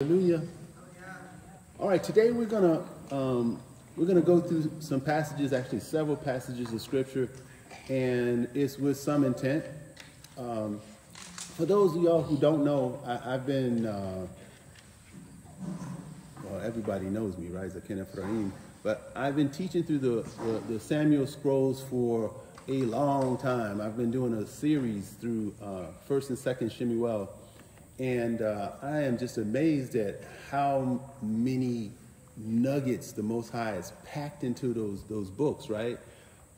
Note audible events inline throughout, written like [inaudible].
Hallelujah. All right, today we're gonna um, we're gonna go through some passages, actually several passages of scripture, and it's with some intent. Um, for those of y'all who don't know, I, have been uh, well, everybody knows me, right? Zaqane Efraiym, but I've been teaching through the, the, the Samuel scrolls for a long time. I've been doing a series through uh, First and Second Shemuel and uh, I am just amazed at how many nuggets the Most High has packed into those, those books, right?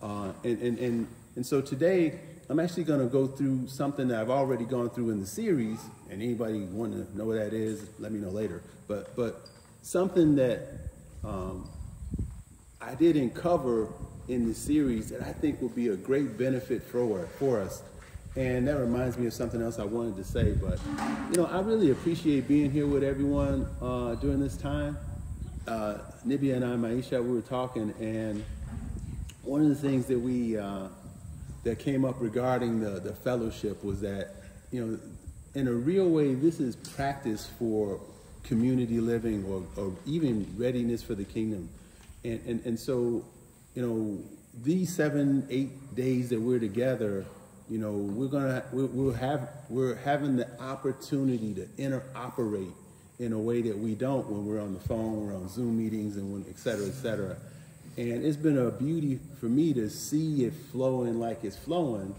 Uh, and, and, and, and so today, I'm actually going to go through something that I've already gone through in the series. And anybody want to know what that is, let me know later. But, but something that um, I didn't cover in the series that I think will be a great benefit for, for us and that reminds me of something else I wanted to say, but you know, I really appreciate being here with everyone uh, during this time. Uh, Nibia and I, Maisha, we were talking, and one of the things that we uh, that came up regarding the, the fellowship was that, you know, in a real way, this is practice for community living or, or even readiness for the kingdom. And, and, and so, you know, these seven, eight days that we're together, you know, we're gonna we we'll have we're having the opportunity to interoperate in a way that we don't when we're on the phone, we're on Zoom meetings, and when et cetera, et cetera. And it's been a beauty for me to see it flowing like it's flowing,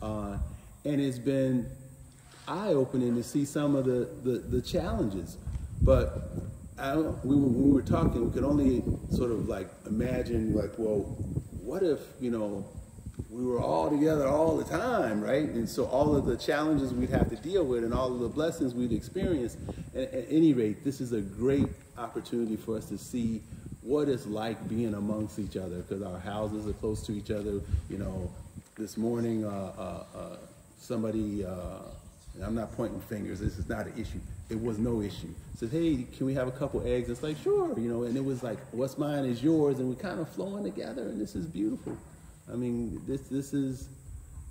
uh, and it's been eye-opening to see some of the the, the challenges. But I, we, when we were talking, we could only sort of like imagine, like, well, what if you know we were all together all the time, right? And so all of the challenges we'd have to deal with and all of the blessings we'd experience. At, at any rate, this is a great opportunity for us to see what it's like being amongst each other because our houses are close to each other. You know, this morning, uh, uh, uh, somebody, uh, I'm not pointing fingers, this is not an issue. It was no issue. Said, hey, can we have a couple eggs? It's like, sure, you know, and it was like, what's mine is yours, and we're kind of flowing together, and this is beautiful. I mean, this this is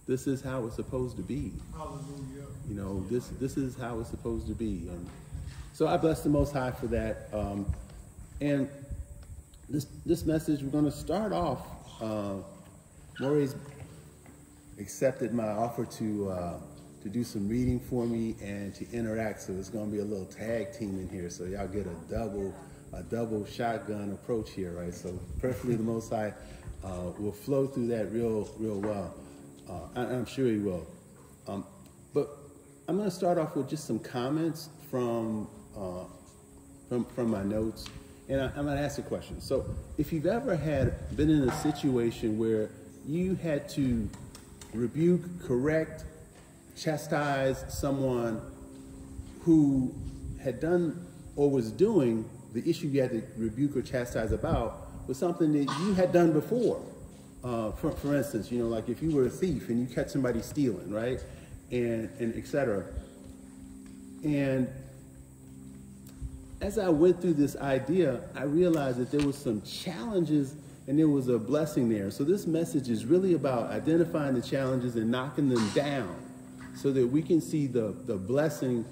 this is how it's supposed to be. Hallelujah. You know, this this is how it's supposed to be, and so I bless the Most High for that. Um, and this this message, we're going to start off. Uh, Moreh's accepted my offer to uh, to do some reading for me and to interact. So it's going to be a little tag team in here. So y'all get a double a double shotgun approach here, right? So perfectly the Most High uh, will flow through that real, real well. Uh, I, am sure he will. Um, but I'm going to start off with just some comments from, uh, from, from my notes. And I, am going to ask a question. So if you've ever had been in a situation where you had to rebuke, correct, chastise someone who had done or was doing the issue you had to rebuke or chastise about, was something that you had done before. Uh, for, for instance, you know, like if you were a thief and you catch somebody stealing, right? And, and et cetera. And as I went through this idea, I realized that there was some challenges and there was a blessing there. So this message is really about identifying the challenges and knocking them down so that we can see the, the blessing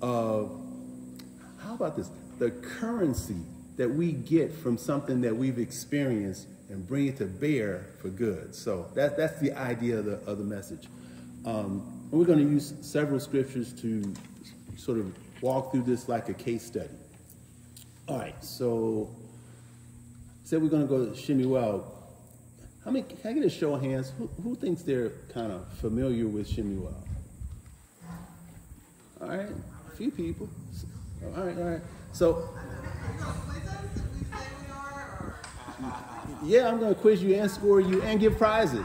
of, how about this? The currency that we get from something that we've experienced and bring it to bear for good. So that, that's the idea of the, of the message. Um, we're going to use several scriptures to sort of walk through this like a case study. All right, so say we're going to go to Shemuel. How many? Can I get a show of hands? Who, who thinks they're kind of familiar with Shemuel? All right, a few people. All right, all right. So yeah, I'm going to quiz you and score you and give prizes.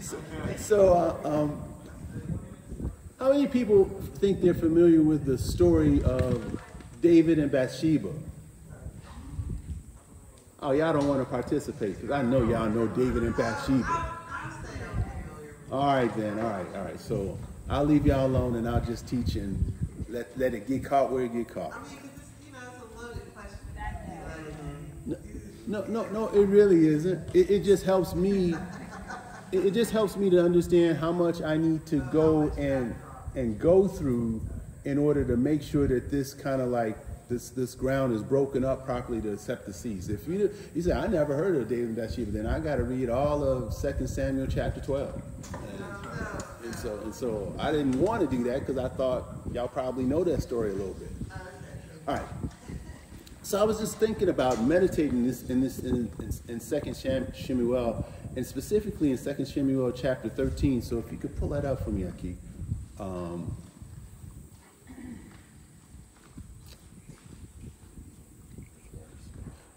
so, [laughs] so uh, um, how many people think they're familiar with the story of David and Bathsheba? Oh, y'all don't want to participate because I know y'all know David and Bathsheba. All right, then. All right, all right. So I'll leave y'all alone and I'll just teach and let, let it get caught where it get caught. No, no, no, it really isn't. It, it just helps me. It, it, just helps me to understand how much I need to go and and go through in order to make sure that this kind of like this this ground is broken up properly to accept the seeds. If you you say I never heard of David and Bathsheba, then I got to read all of 2 Samuel chapter 12. And, so and so I didn't want to do that because I thought y'all probably know that story a little bit. All right. So I was just thinking about meditating this in this in, in, in Second Shemuel, and specifically in Second Shemuel chapter 13. So if you could pull that up for me, Aki. Um,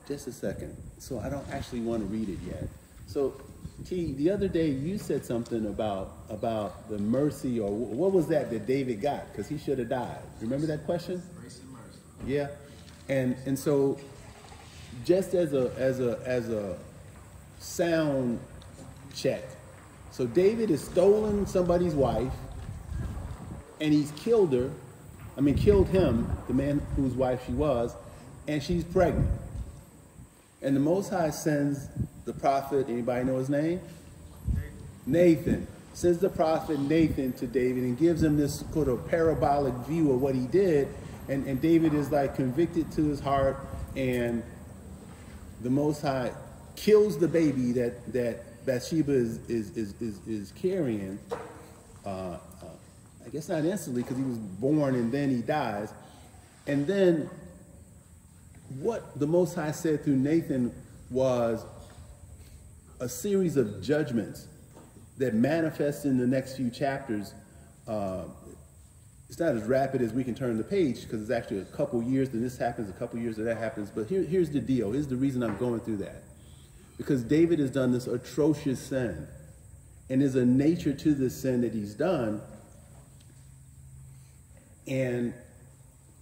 just a second. So I don't actually want to read it yet. So T, the other day you said something about about the mercy, or what was that that David got? Because he should have died. Remember that question? Grace and mercy. Yeah, and and so just as a as a as a sound check. So David has stolen somebody's wife, and he's killed her. I mean, killed him, the man whose wife she was, and she's pregnant. And the Most High sends the prophet, anybody know his name? Nathan. Sends the prophet Nathan to David and gives him this sort of parabolic view of what he did. And, and David is like convicted to his heart, and the Most High kills the baby that, that Bathsheba is, is, is, is, is carrying. Uh, uh, I guess not instantly because he was born and then he dies. And then what the Most High said through Nathan was a series of judgments that manifest in the next few chapters. Uh, it's not as rapid as we can turn the page because it's actually a couple years that this happens, a couple years that that happens. But here, here's the deal. Here's the reason I'm going through that. Because David has done this atrocious sin. And there's a nature to this sin that he's done. And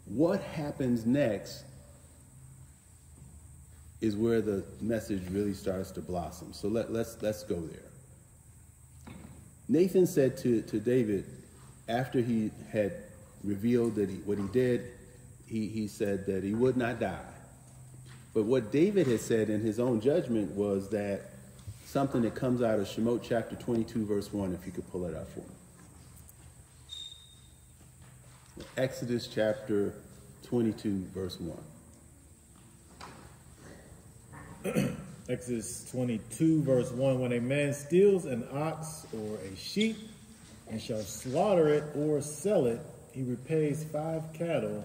what happens next is where the message really starts to blossom. So let, let's, let's go there. Nathan said to, to David, after he had revealed that he, what he did, he, he said that he would not die. But what David had said in his own judgment was that something that comes out of Shemot chapter 22, verse 1, if you could pull it up for me. Exodus chapter 22, verse 1. [clears throat] Exodus 22, verse 1 When a man steals an ox or a sheep and shall slaughter it or sell it, he repays five cattle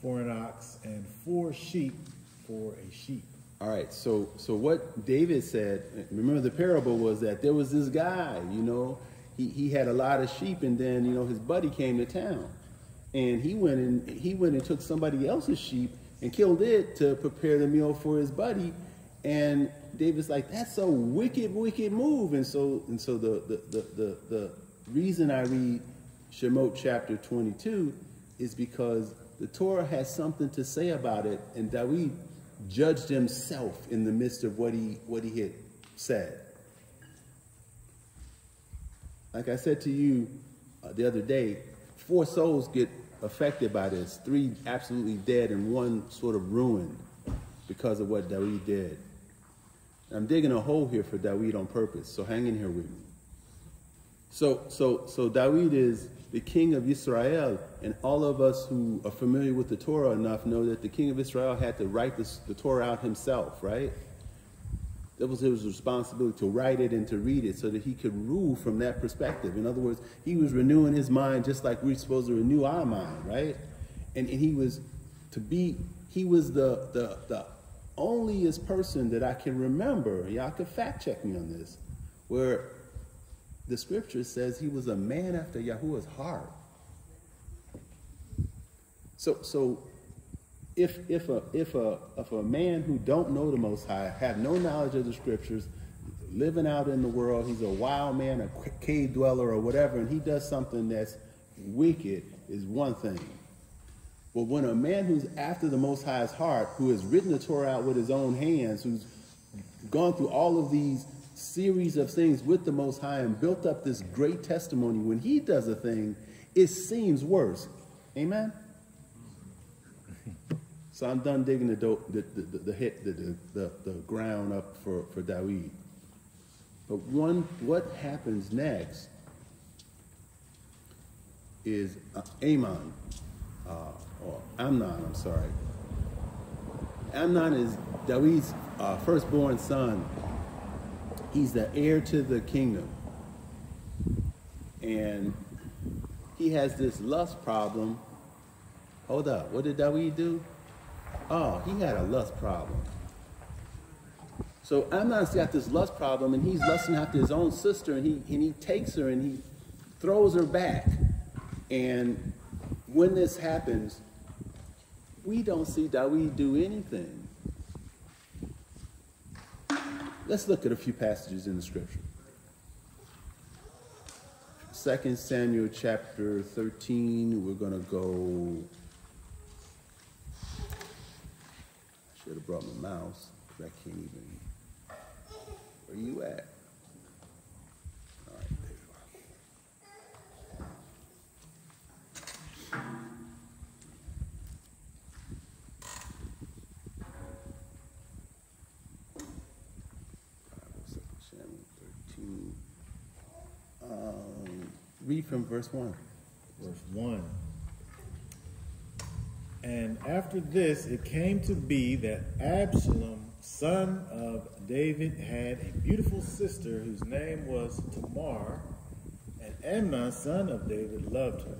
for an ox and four sheep for a sheep. All right, so so what David said, remember the parable was that there was this guy, you know, he, he had a lot of sheep and then, you know, his buddy came to town. And he went and he went and took somebody else's sheep and killed it to prepare the meal for his buddy and David's like, that's a wicked, wicked move. And so, and so the, the, the, the, the reason I read Shemot chapter 22 is because the Torah has something to say about it, and David judged himself in the midst of what he, what he had said. Like I said to you uh, the other day, four souls get affected by this, three absolutely dead and one sort of ruined because of what David did. I'm digging a hole here for David on purpose, so hang in here with me. So, so, so David is the king of Israel, and all of us who are familiar with the Torah enough know that the king of Israel had to write this, the Torah out himself, right? That was his responsibility to write it and to read it so that he could rule from that perspective. In other words, he was renewing his mind just like we're supposed to renew our mind, right? And, and he was to be, he was the, the, the onlyest person that I can remember, y'all can fact check me on this, where the scripture says he was a man after Yahuwah's heart. So, so if, if, a, if, a, if a man who don't know the Most High, have no knowledge of the scriptures, living out in the world, he's a wild man, a cave dweller or whatever, and he does something that's wicked is one thing. But when a man who's after the Most High's heart, who has written the Torah out with his own hands, who's gone through all of these series of things with the Most High and built up this great testimony, when he does a thing, it seems worse. Amen? [laughs] So I'm done digging the, do- the, the, the, the, hit, the, the, the, ground up for, for David. But one, what happens next is uh, Amon, uh, or Amnon, I'm sorry. Amnon is David's uh, firstborn son. He's the heir to the kingdom. And he has this lust problem. Hold up, what did David do? Oh, he had a lust problem. So Amnon's got this lust problem, and he's lusting after his own sister, and he, and he takes her and he throws her back. And when this happens, we don't see that we do anything. Let's look at a few passages in the scripture. 2 Samuel chapter 13, we're going to go. I should have brought my mouse because I can't even. Where you at? All right, there you are. Bible, 2 Samuel 13. Um, read from verse 1. Verse 1. And after this, it came to be that Absalom, son of David, had a beautiful sister whose name was Tamar, and Amnon, son of David, loved her.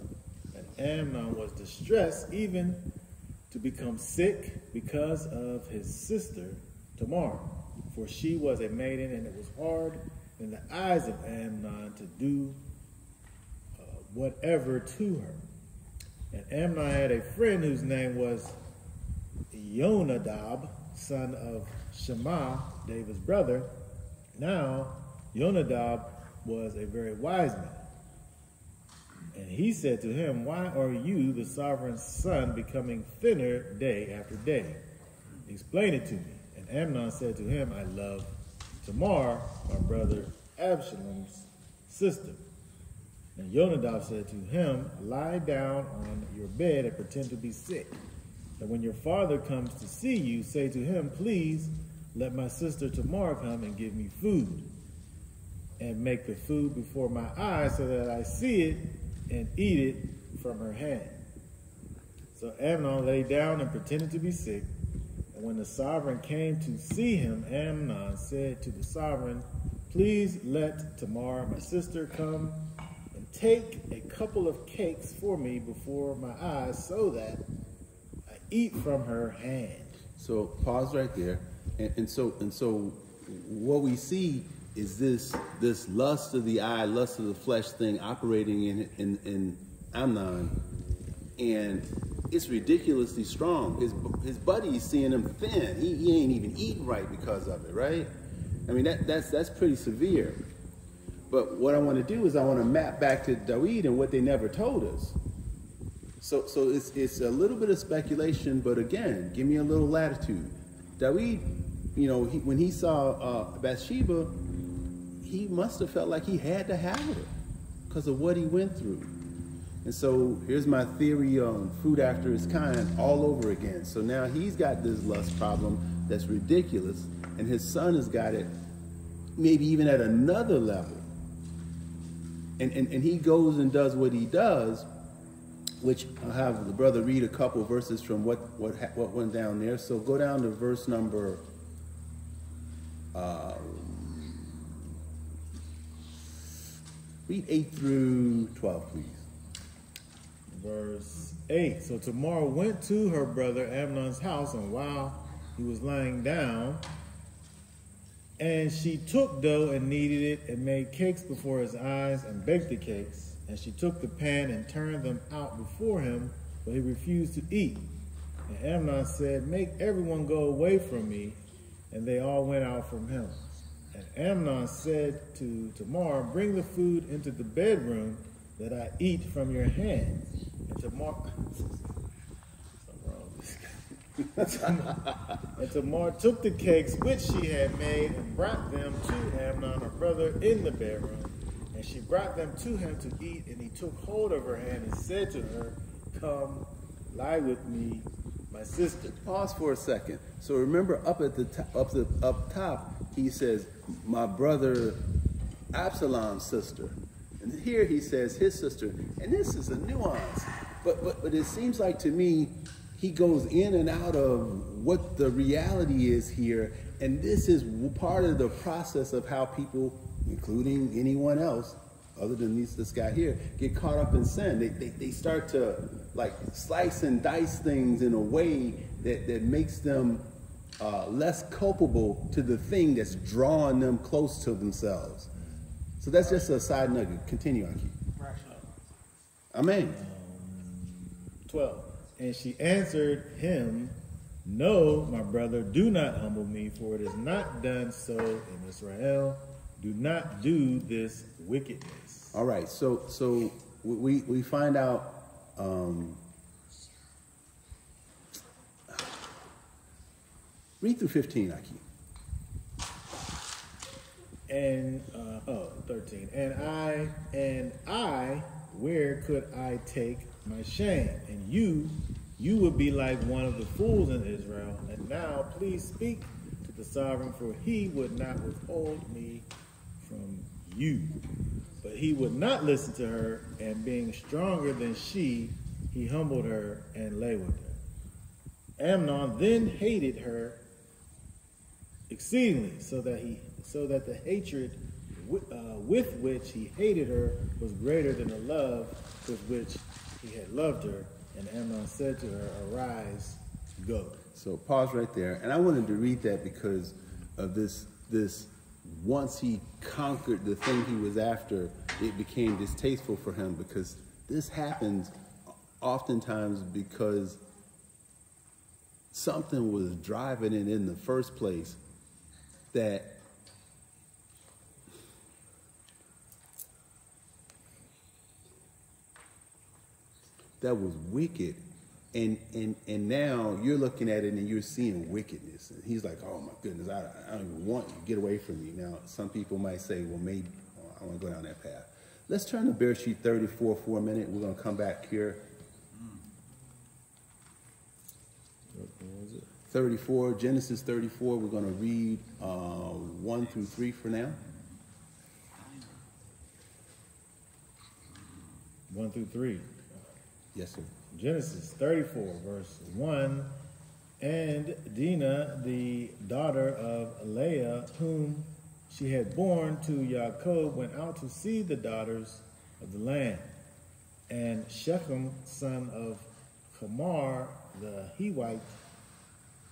And Amnon was distressed even to become sick because of his sister Tamar, for she was a maiden, and it was hard in the eyes of Amnon to do whatever to her. And Amnon had a friend whose name was Yonadab, son of Shema, David's brother. Now, Yonadab was a very wise man. And he said to him, Why are you, the sovereign's son, becoming thinner day after day? Explain it to me. And Amnon said to him, I love Tamar, my brother Absalom's sister. And Jonadab said to him, Lie down on your bed and pretend to be sick. And when your father comes to see you, say to him, Please let my sister Tamar come and give me food. And make the food before my eyes so that I see it and eat it from her hand. So Amnon lay down and pretended to be sick. And when the sovereign came to see him, Amnon said to the sovereign, Please let Tamar, my sister, come take a couple of cakes for me before my eyes so that I eat from her hand. So pause right there. And, and so and so what we see is this this lust of the eye, lust of the flesh thing operating in in, in Amnon. And it's ridiculously strong. His his buddy's seeing him thin. He, he ain't even eating right because of it, right? I mean that that's that's pretty severe. But what I want to do is I want to map back to David and what they never told us. So, so it's, it's a little bit of speculation, but again, give me a little latitude. David, you know, he, when he saw uh, Bathsheba, he must have felt like he had to have her because of what he went through. And so here's my theory on food after its kind all over again. So now he's got this lust problem that's ridiculous, and his son has got it maybe even at another level. And, and, and he goes and does what he does, which I'll have the brother read a couple verses from what, what, what went down there. So go down to verse number uh, read 8 through 12, please. Verse 8. So Tamar went to her brother Amnon's house, and while he was lying down, and she took dough and kneaded it and made cakes before his eyes and baked the cakes. And she took the pan and turned them out before him, but he refused to eat. And Amnon said, Make everyone go away from me. And they all went out from him. And Amnon said to Tamar, Bring the food into the bedroom that I eat from your hand. And Tamar, [laughs] something wrong with this guy. [laughs] and Tamar took the cakes which she had made and brought them to Amnon, her brother, in the bedroom. And she brought them to him to eat, and he took hold of her hand and said to her, Come, lie with me, my sister. Pause for a second. So remember, up at the top, up the up top, he says, "My brother Absalom's sister," and here he says his sister, and this is a nuance. But, but, but it seems like to me, he goes in and out of what the reality is here. And this is part of the process of how people, including anyone else, other than this, this guy here, get caught up in sin. They, they, they start to like slice and dice things in a way that, that makes them uh, less culpable to the thing that's drawing them close to themselves. So that's just a side nugget. Continue, Aki. Amen. 12. And she answered him, No, my brother, do not humble me, for it is not done so in Israel. Do not do this wickedness. All right. So so we we find out. Um, read through 15, Aki. And uh, oh, 13. And I and I, where could I take my shame? And you, you would be like one of the fools in Israel. And now please speak to the sovereign, for he would not withhold me from you. But he would not listen to her, and being stronger than she, he humbled her and lay with her. Amnon then hated her exceedingly, so that he so that the hatred with, uh, with which he hated her was greater than the love with which he had loved her. And Amnon said to her, Arise, go. So pause right there, and I wanted to read that because of this this. Once he conquered the thing he was after, it became distasteful for him because this happens oftentimes because something was driving it in the first place that that was wicked. And and and now you're looking at it and you're seeing wickedness. And he's like oh my goodness i, I don't even want you. To get away from me. Now some people might say well maybe oh, i want to go down that path. Let's turn to Bereshit 34 for a minute. We're going to come back here. 34 genesis 34 we're going to read uh, 1 through 3 for now. 1 through 3. Yes sir Genesis 34, verse 1. And Dinah, the daughter of Leah, whom she had borne to Yaakov, went out to see the daughters of the land. And Shechem, son of Hamor, the Hewite,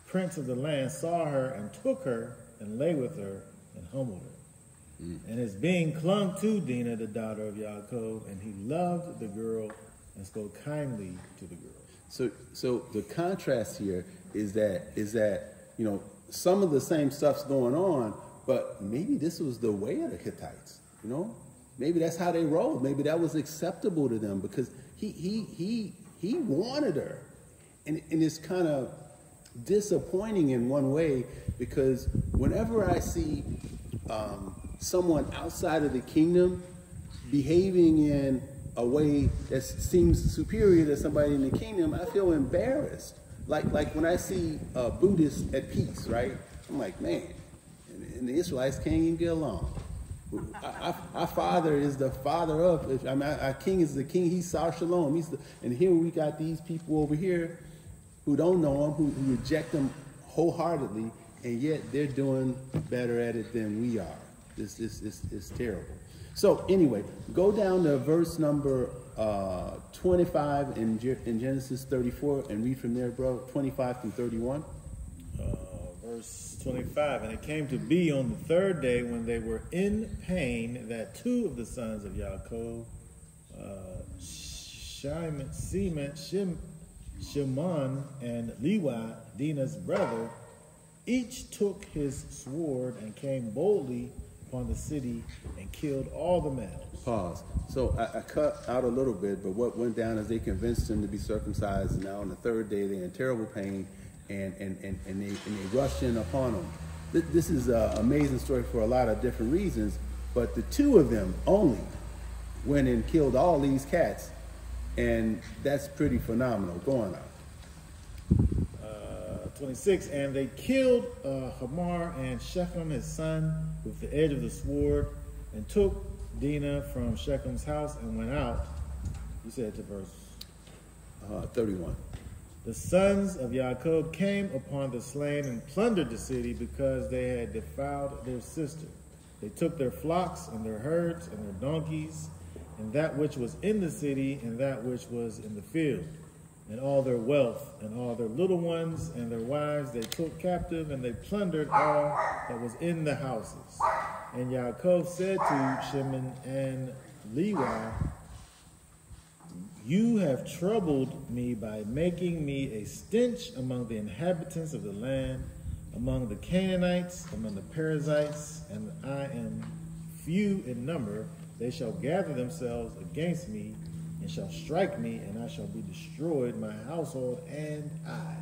prince of the land, saw her and took her and lay with her and humbled her. Hmm. And his being clung to Dinah, the daughter of Yaakov, and he loved the girl and spoke kindly to the girl. So, so the contrast here is that is that you know some of the same stuff's going on, but maybe this was the way of the Hittites. You know, maybe that's how they rolled. Maybe that was acceptable to them because he he he he wanted her, and and it's kind of disappointing in one way because whenever I see um, someone outside of the kingdom behaving in a way that seems superior to somebody in the kingdom, I feel embarrassed. Like like when I see uh, Buddhists at peace, right? I'm like, man, and, the Israelites can't even get along. Our, our father is the father of. I mean, our king is the king. He's Sar Shalom. He's the, and here we got these people over here who don't know him, who, who reject him wholeheartedly, and yet they're doing better at it than we are. This is it's, it's terrible. So anyway, go down to verse number uh, 25 in, in Genesis 34 and read from there, bro. 25 through 31. Uh, verse 25 And it came to be on the third day when they were in pain that two of the sons of Yaakov, uh, Shimon, Shim, Shimon, and Lewi, Dinah's brother, each took his sword and came boldly upon the city and killed all the males. Pause. So I, I cut out a little bit, but what went down is they convinced him to be circumcised. Now on the third day, they're in terrible pain, and and, and, and, they, and they rushed in upon him. Th- This is an amazing story for a lot of different reasons, but the two of them only went and killed all these cats, and that's pretty phenomenal. going on 26 and they killed uh, Hamar and Shechem his son with the edge of the sword and took Dinah from Shechem's house and went out. You said to verse uh, 31. The sons of Yaakov came upon the slain and plundered the city because they had defiled their sister. They took their flocks and their herds and their donkeys and that which was in the city and that which was in the field, and all their wealth and all their little ones and their wives they took captive and they plundered all that was in the houses. And Yaakov said to Shimon and Levi, You have troubled me by making me a stench among the inhabitants of the land, among the Canaanites, among the Perizzites, and I am few in number. They shall gather themselves against me and shall strike me, and I shall be destroyed, my household and I.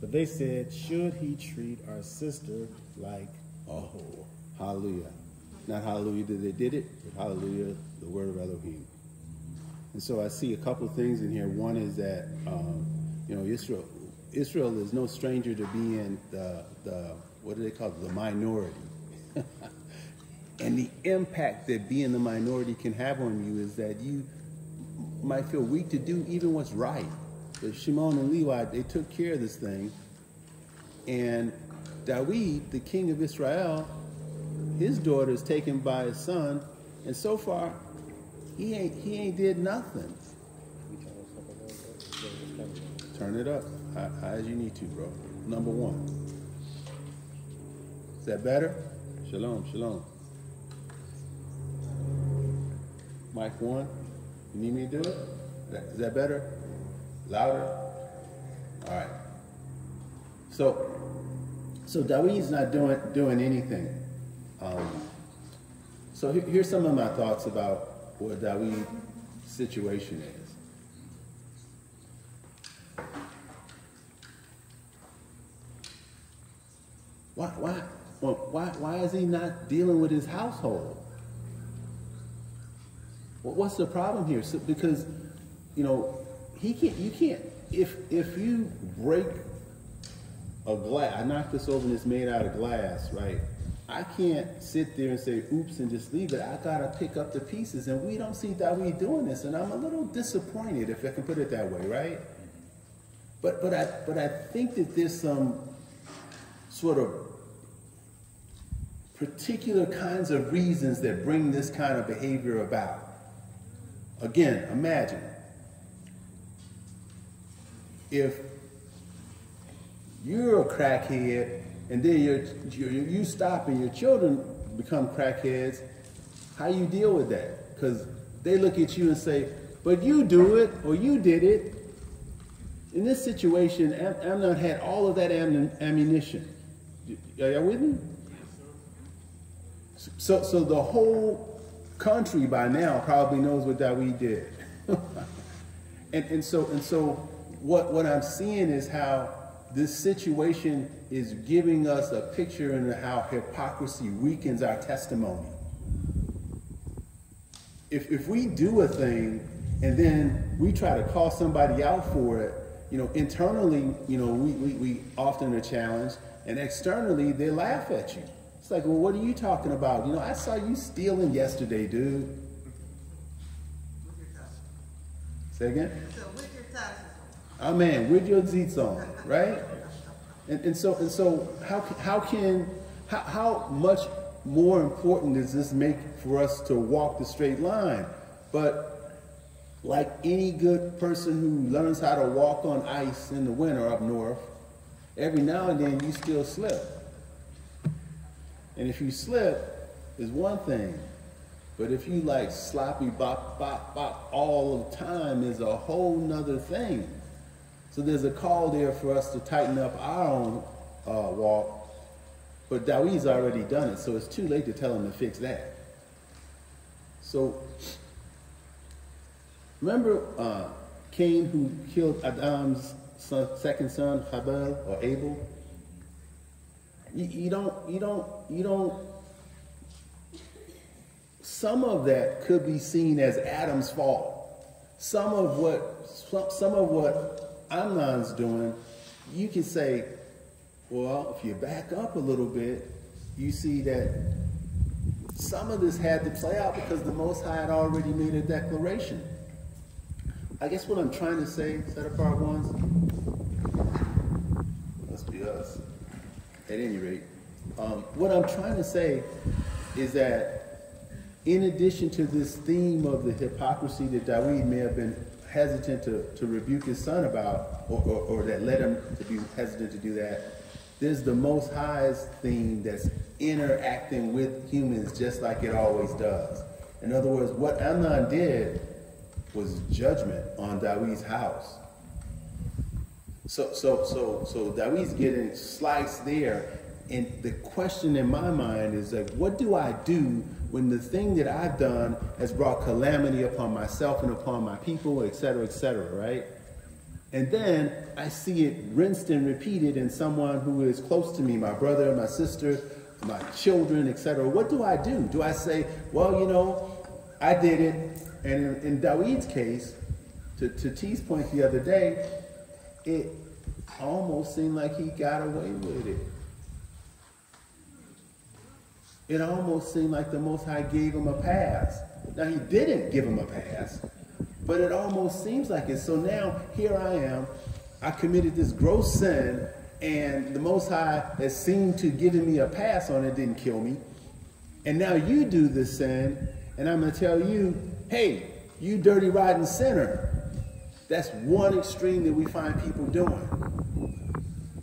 But they said, Should he treat our sister like a whore? Hallelujah. Not hallelujah that they did it, but hallelujah, the word of Elohim. And so I see a couple things in here. One is that, um, you know, Israel, Israel is no stranger to being the, the what do they call it, the minority. [laughs] and the impact that being the minority can have on you is that you might feel weak to do even what's right. But Shimon and Levi, they took care of this thing. And Dawid, the king of Israel, his daughter is taken by his son, and so far, he ain't he ain't did nothing. Turn it up high, high as you need to, bro. Number one. Is that better? Shalom, shalom. Mic one. You need me to do it? Is that better? Louder? All right. So, so Dawid's not doing doing anything. Um, so here, here's some of my thoughts about what Dawid's situation is. Why, why, why, why is he not dealing with his household? Well, what's the problem here? So, because, you know, he can't, you can't, if, if you break a glass, I knocked this over and it's made out of glass, right? I can't sit there and say, oops, and just leave it. I gotta pick up the pieces, and we don't see that we're doing this, and I'm a little disappointed, if I can put it that way, right? But but I but I think that there's some sort of particular kinds of reasons that bring this kind of behavior about. Again, imagine if you're a crackhead and then you're, you you stop and your children become crackheads, how you deal with that? Because they look at you and say, but you do it or you did it. In this situation, Am- Amnon had all of that am- ammunition. Are y'all with me? So, so the whole country by now probably knows what Dawid did. [laughs] and, and so, and so what, what I'm seeing is how this situation is giving us a picture into how hypocrisy weakens our testimony. If, if we do a thing and then we try to call somebody out for it, you know, internally, you know, we, we, we often are challenged, and externally, they laugh at you. Like, well, what are you talking about? You know, I saw you stealing yesterday, dude. Say again? So Oh man, with your zits on, right? And, and so and so how how can how, how much more important does this make for us to walk the straight line? But like any good person who learns how to walk on ice in the winter up north, every now and then you still slip. And if you slip, is one thing. But if you like sloppy bop bop bop all the time is a whole nother thing. So there's a call there for us to tighten up our own uh, walk. But Dawid's already done it, so it's too late to tell him to fix that. So remember uh, Cain who killed Adam's son, second son, Habel or Abel? You, you don't, you don't, you don't. Some of that could be seen as Adam's fault. Some of what, some, some of what Amnon's doing, you can say, well, if you back up a little bit, you see that some of this had to play out because the Most High had already made a declaration. I guess what I'm trying to say, set apart ones, must be us, at any rate. Um, what I'm trying to say is that in addition to this theme of the hypocrisy that Dawid may have been hesitant to, to rebuke his son about, or, or, or that led him to be hesitant to do that, there's the Most High's theme that's interacting with humans just like it always does. In other words, what Amnon did was judgment on Dawid's house. So, so, so, so Dawid's getting sliced there, and the question in my mind is like, what do I do when the thing that I've done has brought calamity upon myself and upon my people, et cetera, et cetera, right? And then I see it rinsed and repeated in someone who is close to me, my brother, my sister, my children, etc. What do I do? Do I say, well, you know, I did it, and in, in Dawid's case, to, to T's point the other day, it almost seemed like he got away with it. It almost seemed like the Most High gave him a pass. Now, he didn't give him a pass, but it almost seems like it. So now, here I am. I committed this gross sin, and the Most High has seemed to giving me a pass on it, didn't kill me. And now you do this sin, and I'm going to tell you, hey, you dirty, rotten sinner. That's one extreme that we find people doing.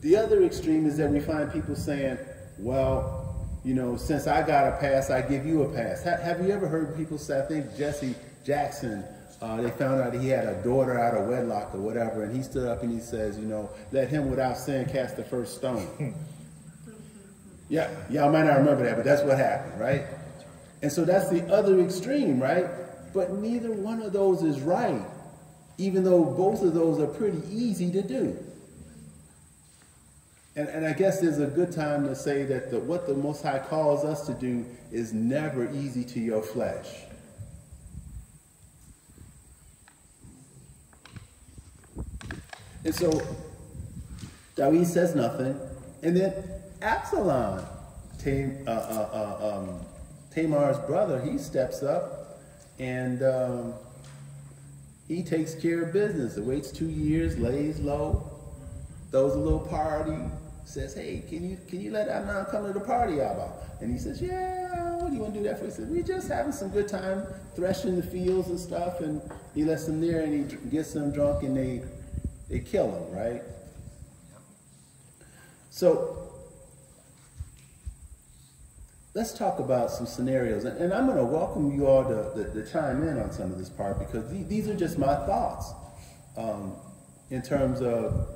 The other extreme is that we find people saying, well, you know, since I got a pass, I give you a pass. Ha have you ever heard people say, I think Jesse Jackson, uh, they found out he had a daughter out of wedlock or whatever, and he stood up and he says, you know, let him without sin cast the first stone. [laughs] yeah, y'all might not remember that, but that's what happened, right? And so that's the other extreme, right? But neither one of those is right, even though both of those are pretty easy to do. And, and I guess there's a good time to say that the, what the Most High calls us to do is never easy to your flesh. And so Dawid says nothing, and then Absalom, Tam, uh, uh, uh, um, Tamar's brother, he steps up and um, he takes care of business. It waits two years, lays low, throws a little party, says, "Hey, can you can you let Amnon come to the party, Abba?" And he says, "Yeah, what do you want to do that for?" He says, "We just having some good time, threshing the fields and stuff." And he lets them there, and he gets them drunk, and they they kill him, right? So let's talk about some scenarios. And, and I'm going to welcome you all to, to, to, chime in on some of this part because th these are just my thoughts um, in terms of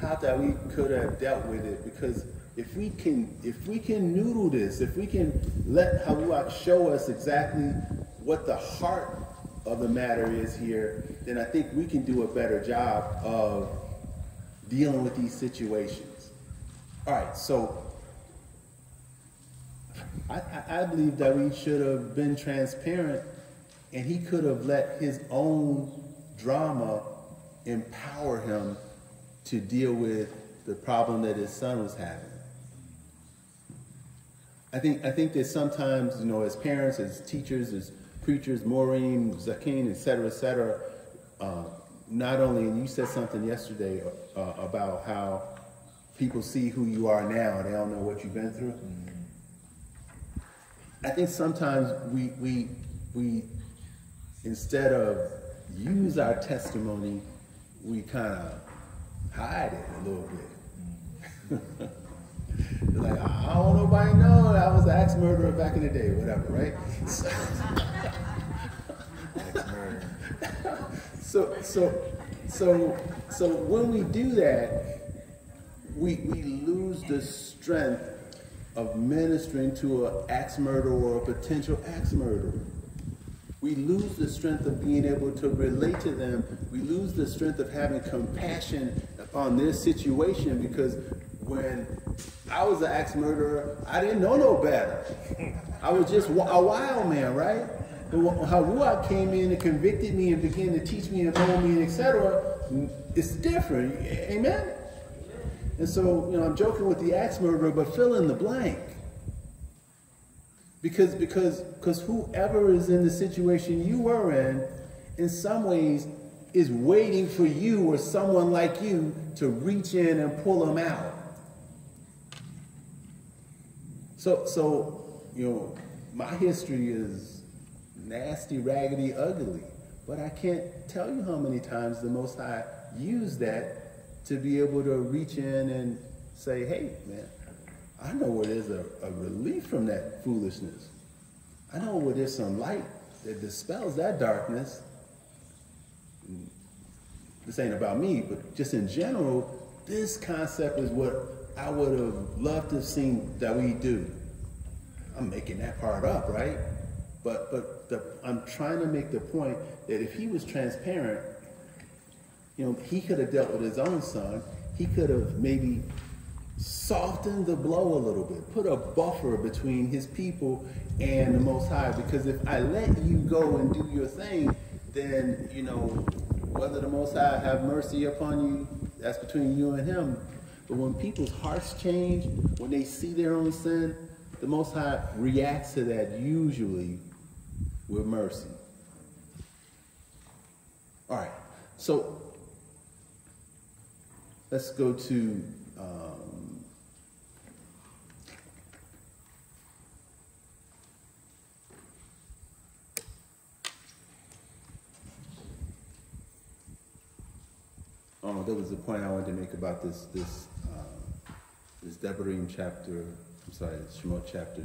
how that we could have dealt with it. Because if we can, if we can noodle this, if we can let Haruach show us exactly what the heart of the matter is here, then I think we can do a better job of dealing with these situations. All right, so I, I believe that we should have been transparent and he could have let his own drama empower him to deal with the problem that his son was having. I think I think that sometimes, you know, as parents, as teachers, as preachers, Maureen, Zakin, et cetera, et cetera, uh, not only, and you said something yesterday uh, about how people see who you are now, they don't know what you've been through. Mm-hmm. I think sometimes we, we, we, instead of use our testimony, we kind of hide it a little bit. [laughs] like, I don't nobody know I was an axe murderer back in the day, whatever, right? [laughs] So, so, so, so when we do that, we, we lose the strength of ministering to an axe murderer or a potential axe murderer. We lose the strength of being able to relate to them. We lose the strength of having compassion upon their situation because when I was an axe murderer, I didn't know no better. I was just a wild man, right? But how Ruach came in and convicted me and began to teach me and mold me, and etc., it's different. Amen? And so, you know, I'm joking with the axe murderer, but fill in the blank. Because because because whoever is in the situation you were in, in some ways, is waiting for you or someone like you to reach in and pull them out. So so you know, my history is nasty, raggedy, ugly. But I can't tell you how many times the Most High used that to be able to reach in and say, hey, man, I know where there's a, a relief from that foolishness. I know where there's some light that dispels that darkness. This ain't about me, but just in general, this concept is what I would have loved to have seen that we do. I'm making that part up, right? But but the, I'm trying to make the point that if he was transparent, you know, he could have dealt with his own son. He could have maybe softened the blow a little bit, put a buffer between his people and the Most High. Because if I let you go and do your thing, then, you know, whether the Most High have mercy upon you, that's between you and him. But when people's hearts change, when they see their own sin, the Most High reacts to that usually with mercy. All right, so let's go to um, Oh, there was a point I wanted to make about this this uh, this Devarim chapter. I'm sorry, Shemot chapter.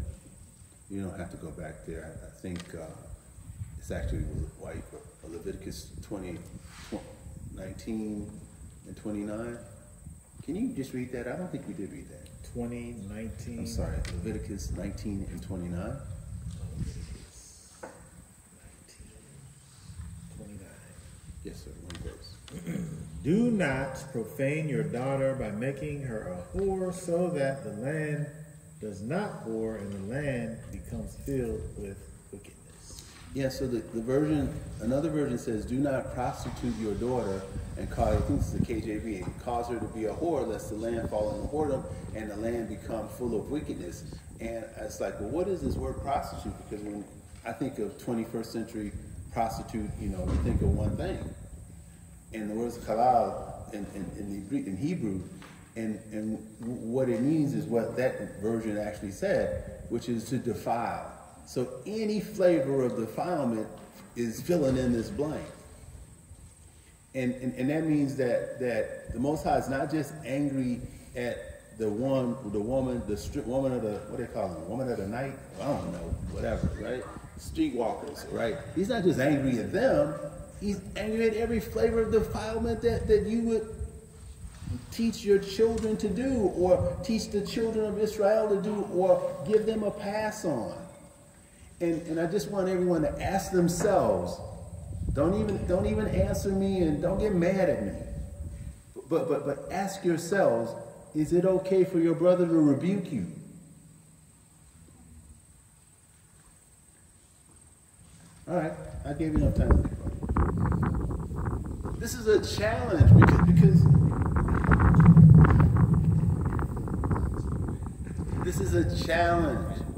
You don't have to go back there. I, I think uh, it's actually like Leviticus 20, 19 and 29. Can you just read that? I don't think we did read that. 20, 19. I'm sorry, Leviticus 19 and 29. Leviticus 19, 29. Yes, sir, one verse. [clears throat] Do not profane your daughter by making her a whore, so that the land does not whore and the land becomes filled with. Yeah, so the, the version, another version says, do not prostitute your daughter and cause, I think this is the KJV, and cause her to be a whore, lest the land fall into whoredom and the land become full of wickedness. And it's like, well, what is this word prostitute? Because when I think of 21st century prostitute, you know, you think of one thing. And the word halal in, in, in, the in Hebrew, and, and what it means is what that version actually said, which is to defile. So any flavor of defilement is filling in this blank. And, and, and that means that, that the Most High is not just angry at the one, the woman, the street woman of the, what do they call them, woman of the night? I don't know, whatever, right? Streetwalkers, right? He's not just angry at them, he's angry at every flavor of defilement that, that you would teach your children to do, or teach the children of Israel to do, or give them a pass on. And, and I just want everyone to ask themselves, don't even, don't even answer me and don't get mad at me. But, but, but ask yourselves, is it okay for your brother to rebuke you? All right, I gave you enough time. This is a challenge because, because this is a challenge.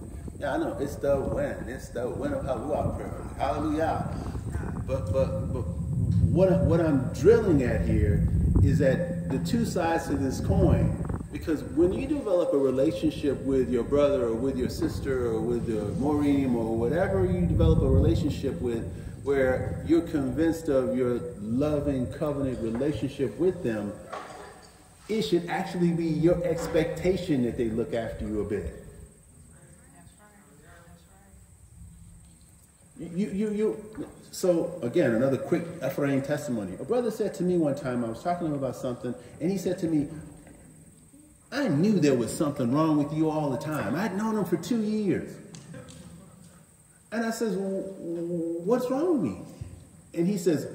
Yeah, I know it's the win. It's the win of hallelujah. Hallelujah. But but but what what I'm drilling at here is that the two sides to this coin. Because when you develop a relationship with your brother or with your sister or with your Maureen or whatever you develop a relationship with, where you're convinced of your loving covenant relationship with them, it should actually be your expectation that they look after you a bit. You, you, you, so again, another quick Ephraim testimony. A brother said to me one time, I was talking to him about something, and he said to me, I knew there was something wrong with you all the time. I'd known him for two years. And I says, well, what's wrong with me? And he says,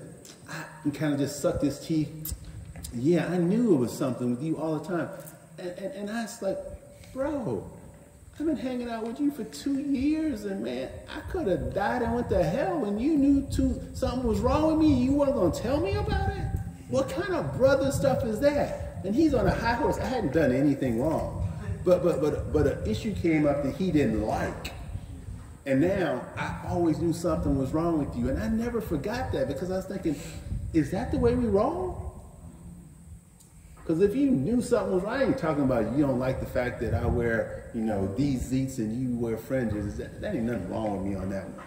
I kind of just sucked his teeth. Yeah, I knew it was something with you all the time. And, and, and I was like, bro, I've been hanging out with you for two years, and man, I could have died and went to hell, and you knew too, something was wrong with me. And you weren't gonna tell me about it. What kind of brother stuff is that? And he's on a high horse. I hadn't done anything wrong, but but but but an issue came up that he didn't like, And now I always knew something was wrong with you. And I never forgot that because I was thinking, is that the way we roll? Because if you knew something was wrong, I ain't talking about you don't like the fact that I wear, you know, these zeets and you wear fringes. That, that ain't nothing wrong with me on that one.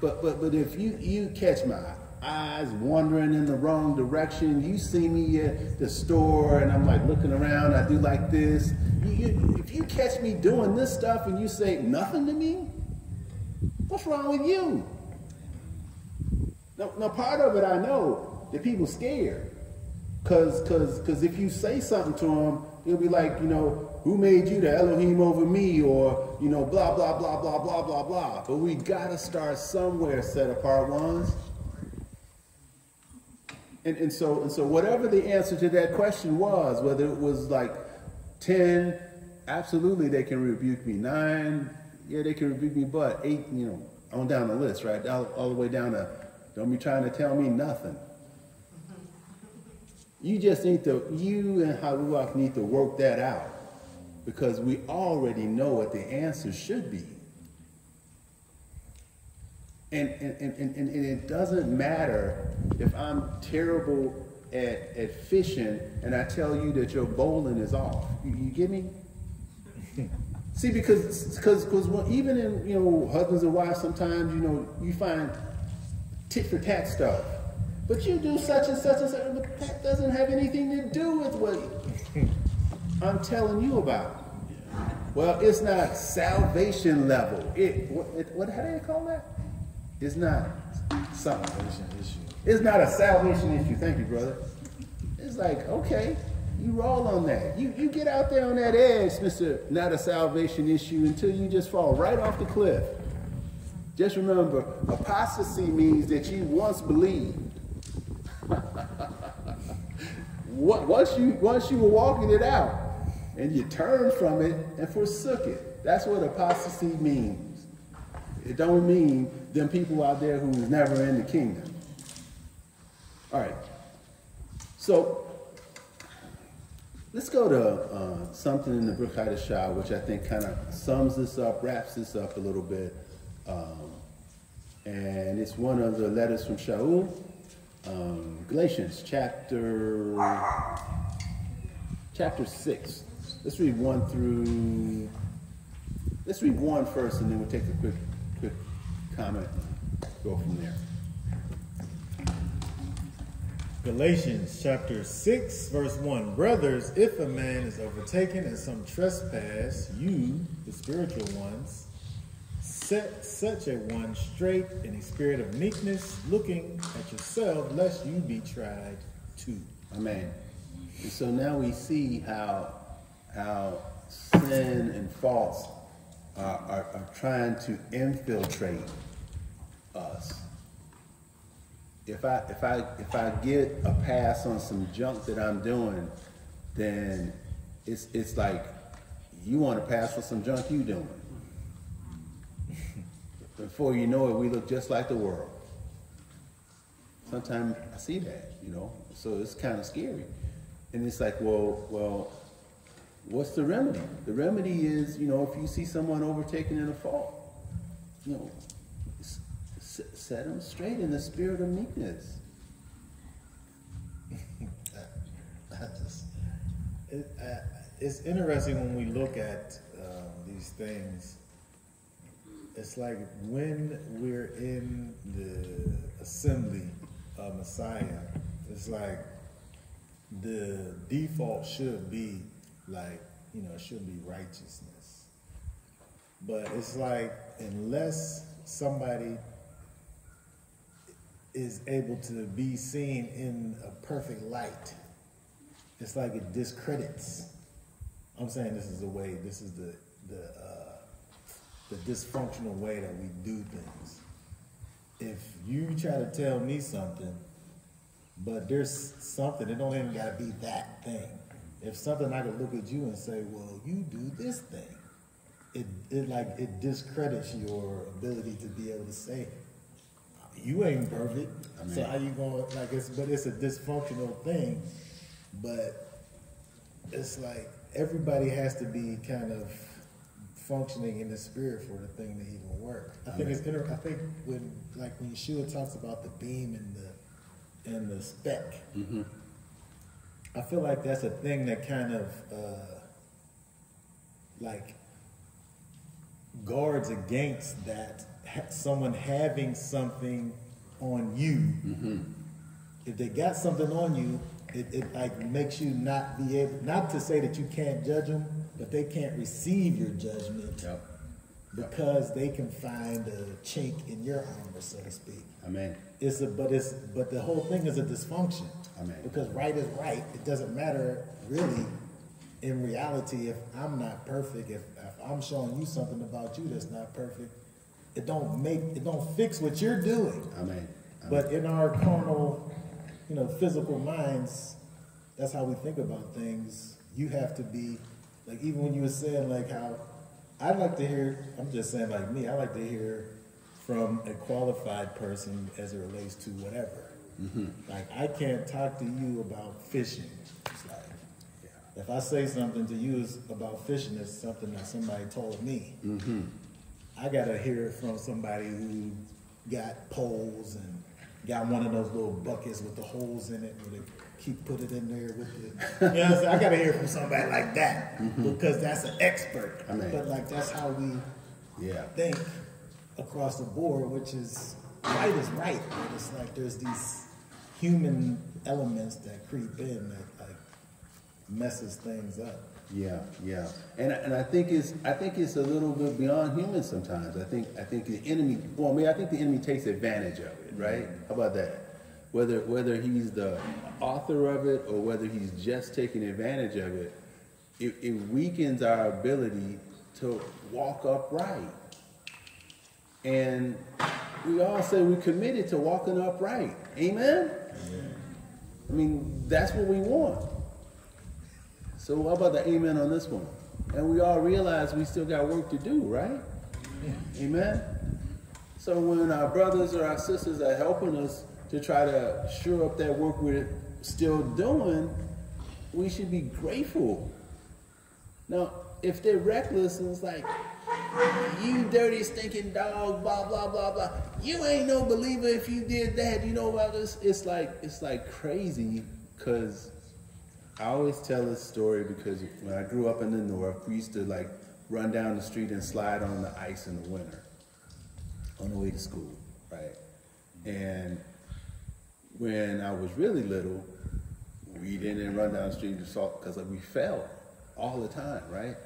But but but if you you catch my eyes wandering in the wrong direction, you see me at the store and I'm like looking around, I do like this. You, you, if you catch me doing this stuff and you say nothing to me, what's wrong with you? Now, now part of it I know that people scared. Cause, cause, cause if you say something to them, they'll be like, you know, who made you the Elohim over me, or you know, blah blah blah blah blah blah blah. But we gotta start somewhere, set apart ones. And, and so and so whatever the answer to that question was, whether it was like ten, absolutely they can rebuke me. Nine, yeah, they can rebuke me, but eight, you know, on down the list, right? All, all the way down to don't be trying to tell me nothing. You just need to, you and Haruach need to work that out because we already know what the answer should be. And, and, and, and, and it doesn't matter if I'm terrible at, at fishing and I tell you that your bowling is off. You, you get me? [laughs] See, because because because even in you know husbands and wives, sometimes you know you find tit for tat stuff. But you do such and such and such, but that doesn't have anything to do with what I'm telling you about. Well, it's not salvation level. It what, it, what how do you call that? It's not salvation issue. It's not a salvation issue. Thank you, brother. It's like okay, you roll on that. You you get out there on that edge, Mister. Not a salvation issue until you just fall right off the cliff. Just remember, apostasy means that you once believed [laughs] once you once you were walking it out and you turned from it and forsook it. That's what apostasy means. It don't mean them people out there who's never in the kingdom. All right. So let's go to uh, something in the Brit Hadashah, which I think kind of sums this up, wraps this up a little bit. Um, and it's one of the letters from Shaul um, Galatians chapter chapter six. Let's read one through. Let's read one first, and then we'll take a quick quick comment. Go from there. Galatians chapter 6, verse 1. Brothers, if a man is overtaken in some trespass, you, the spiritual ones, Set such a one straight in a spirit of meekness, looking at yourself, lest you be tried too. Amen. And so now we see how how sin and faults are, uh, are, are trying to infiltrate us. If I if I if I get a pass on some junk that I'm doing, then it's it's like you want to pass for some junk you doing. Before you know it, we look just like the world. Sometimes I see that, you know, so it's kind of scary. And it's like, well, well, what's the remedy? The remedy is, you know, if you see someone overtaken in a fault, you know, set them straight in the spirit of meekness. [laughs] it, uh, it's interesting when we look at uh, these things it's like when we're in the assembly of Messiah, it's like the default should be like, you know, it should be righteousness. But it's like unless somebody is able to be seen in a perfect light, it's like it discredits. I'm saying this is the way, this is the, the uh, the dysfunctional way that we do things. If you try to tell me something, but there's something, it don't even gotta be that thing. If something I could look at you and say, well, you do this thing, it, it like it discredits your ability to be able to say, you ain't perfect. I mean, so how you gonna like it's but it's a dysfunctional thing, but it's like everybody has to be kind of functioning in the spirit for the thing to even work. I think it's inter- I think when like when Yeshua talks about the beam and the and the speck, I feel like that's a thing that kind of uh, like guards against that ha- someone having something on you. If they got something on you, it, it like makes you not be able, not to say that you can't judge them, but they can't receive your judgment Yep. because they can find a chink in your armor, so to speak. Amen. It's a, but it's, but the whole thing is a dysfunction. Amen. Because right is right. It doesn't matter really in reality if I'm not perfect, if, if I'm showing you something about you that's not perfect, it don't make, it don't fix what you're doing. Amen. But in our carnal, you know, physical minds, that's how we think about things. You have to be, like, even when you were saying, like, how I'd like to hear, I'm just saying, like me, I like to hear from a qualified person as it relates to whatever. Mm-hmm. Like, I can't talk to you about fishing. It's like, if I say something to you is about fishing, it's something that somebody told me. Mm-hmm. I gotta hear it from somebody who got poles and got one of those little buckets with the holes in it where they keep put it in there with the. [laughs] You know what I'm saying? I gotta hear from somebody like that mm-hmm. because that's an expert. Amen. But like that's how we Yeah. think across the board, which is right is right, but it's like there's these human elements that creep in that like messes things up. Yeah, yeah, and and I think it's I think it's a little bit beyond human sometimes. I think I think the enemy. Well, I mean, I think the enemy takes advantage of it, right? Mm-hmm. How about that? Whether whether he's the author of it or whether he's just taking advantage of it, it, it weakens our ability to walk upright. And we all say we're committed to walking upright. Amen. I mean, that's what we want. So how about the amen on this one? And we all realize we still got work to do, right? Amen. So when our brothers or our sisters are helping us to try to shore up that work we're still doing, we should be grateful. Now, if they're reckless and it's like, you dirty stinking dog, blah blah blah blah. You ain't no believer if you did that. You know about this? It's like it's like crazy because I always tell this story because when I grew up in the north, we used to like run down the street and slide on the ice in the winter on the way to school, right? And when I was really little, we didn't run down the street and salt because we fell all the time, right?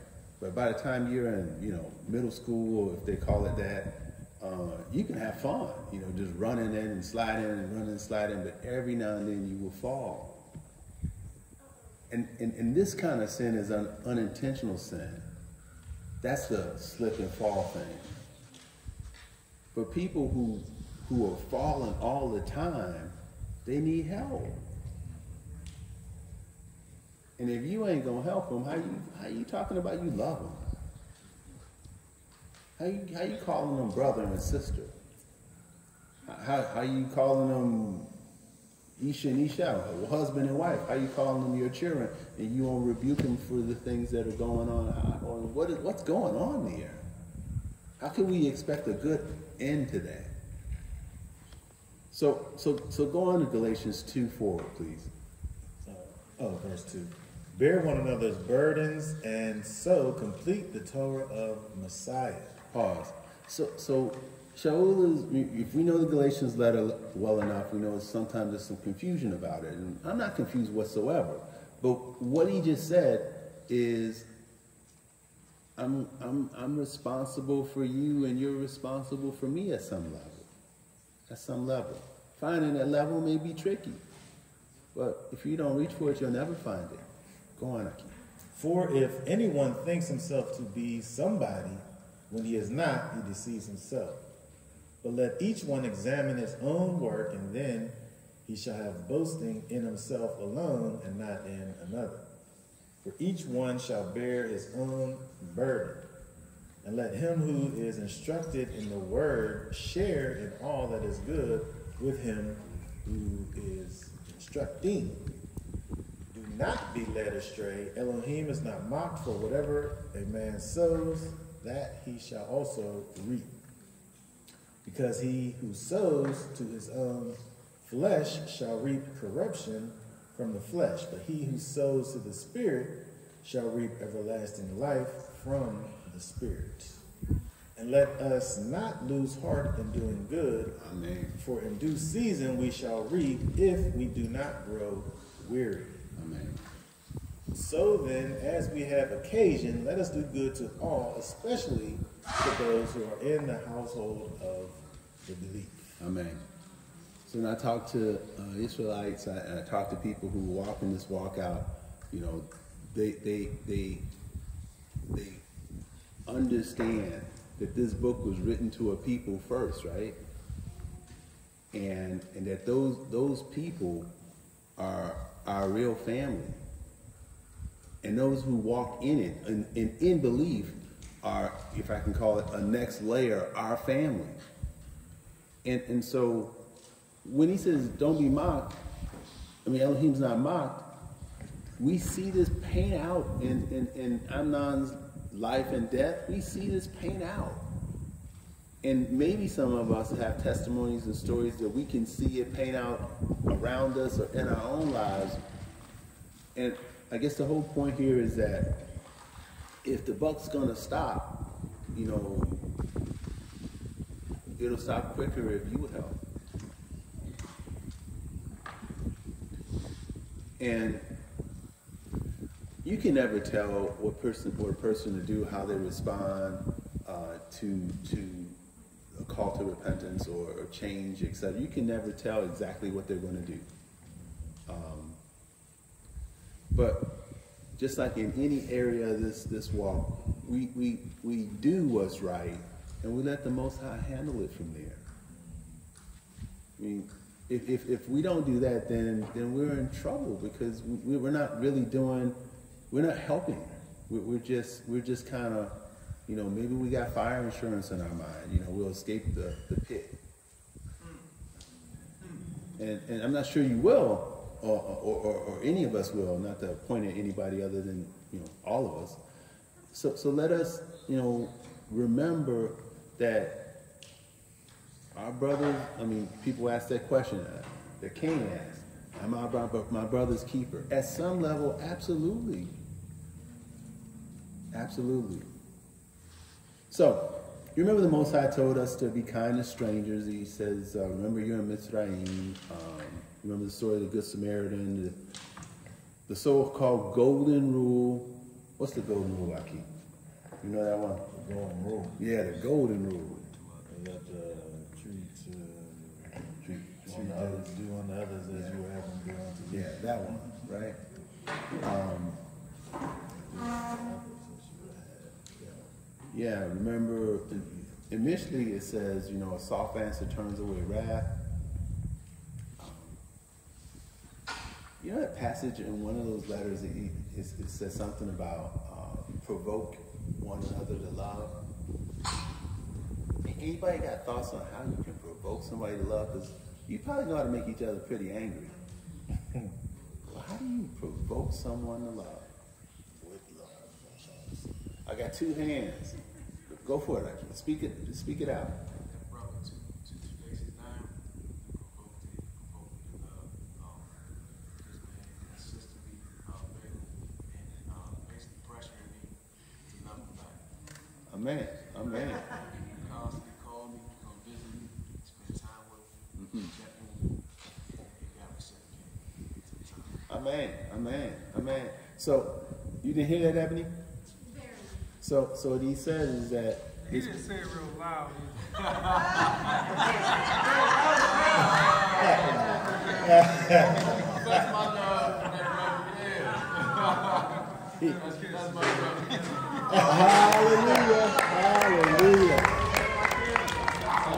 But by the time you're in, you know, middle school, or if they call it that, uh, you can have fun, you know, just running in and sliding and running and sliding. But every now and then you will fall. And, and, and this kind of sin is an unintentional sin. That's the slip and fall thing. But people who who are falling all the time, they need help. And if you ain't gonna help them, how you how you talking about you love them? How you how you calling them brother and sister? How how you calling them Isha and Isha, husband and wife? How you calling them your children? And you won't rebuke them for the things that are going on? Or what is, what's going on there? How can we expect a good end to that? So so so go on to Galatians two forward, please. Oh, verse 2. Bear one another's burdens and so complete the Torah of Messiah. Pause. So, so Shaul is, if we know the Galatians letter well enough, we know sometimes there's some confusion about it. And I'm not confused whatsoever. But what he just said is, I'm, I'm, I'm responsible for you and you're responsible for me at some level. At some level. Finding that level may be tricky. But if you don't reach for it, you'll never find it. Go on, Aki. For if anyone thinks himself to be somebody when he is not, he deceives himself. But let each one examine his own work, and then he shall have boasting in himself alone and not in another. For each one shall bear his own burden. And let him who is instructed in the word share in all that is good with him who is instructing. Do not be led astray. Elohim is not mocked for whatever a man sows, that he shall also reap. Because he who sows to his own flesh shall reap corruption from the flesh, but he who sows to the Spirit shall reap everlasting life from the Spirit. And let us not lose heart in doing good, Amen. for in due season we shall reap if we do not grow weary. Amen. So then, as we have occasion, let us do good to all, especially to those who are in the household of the belief. Amen. So when I talk to uh, Israelites, I, and I talk to people who walk in this walk out, you know, they they they they understand that this book was written to a people first, right? And and that those those people are our real family. And those who walk in it and, and in belief are, if I can call it a next layer, our family. And and so when he says don't be mocked, I mean Elohim's not mocked, we see this pain out in, in, in Amnon's life and death. We see this pain out. And maybe some of us have testimonies and stories that we can see it pain out around us or in our own lives. And I guess the whole point here is that if the buck's gonna stop, you know, it'll stop quicker if you help. And you can never tell what person what a person to do, how they respond uh, to to a call to repentance or, or change, etc. You can never tell exactly what they're going to do. Um, but just like in any area of this this walk, we we we do what's right, and we let the Most High handle it from there. I mean, if, if, if we don't do that, then then we're in trouble because we, we're not really doing, we're not helping. We're, we're just we're just kind of, you know, maybe we got fire insurance in our mind. You know, we'll escape the, the pit. And and I'm not sure you will, or or, or, or any of us will. Not to point at anybody other than you know all of us. So so let us you know remember that our brothers, I mean, people ask that question uh, that Cain asked, Am I my, my brother's keeper? At some level, absolutely. Absolutely. So, you remember the Most High told us to be kind to strangers. He says, uh, Remember you're in Mitzrayim. Um, remember the story of the Good Samaritan, the, the so called Golden Rule. What's the Golden Rule, I keep? You know that one? The golden rule. Yeah, the Golden Rule. And let the treat, uh, Treat- treat others, do on the others as you would have them do unto you. Yeah, that one, right? Um, yeah, remember, initially it says, you know, a soft answer turns away wrath. You know that passage in one of those letters, it, it, it says something about uh, provoke one another to love. Anybody got thoughts on how you can provoke somebody to love? Because you probably know how to make each other pretty angry. well, how do you provoke someone to love? With love. I got two hands. Go for it. Aki. Speak it. Speak it out. Amen. Amen. Constantly called me, come visit me, spend time with me, check me. Amen. Amen. Amen. So you didn't hear that, Ebony? So so what he says is that He didn't say it real loud. [laughs] That's my uh, love brother. That's, my hallelujah, hallelujah,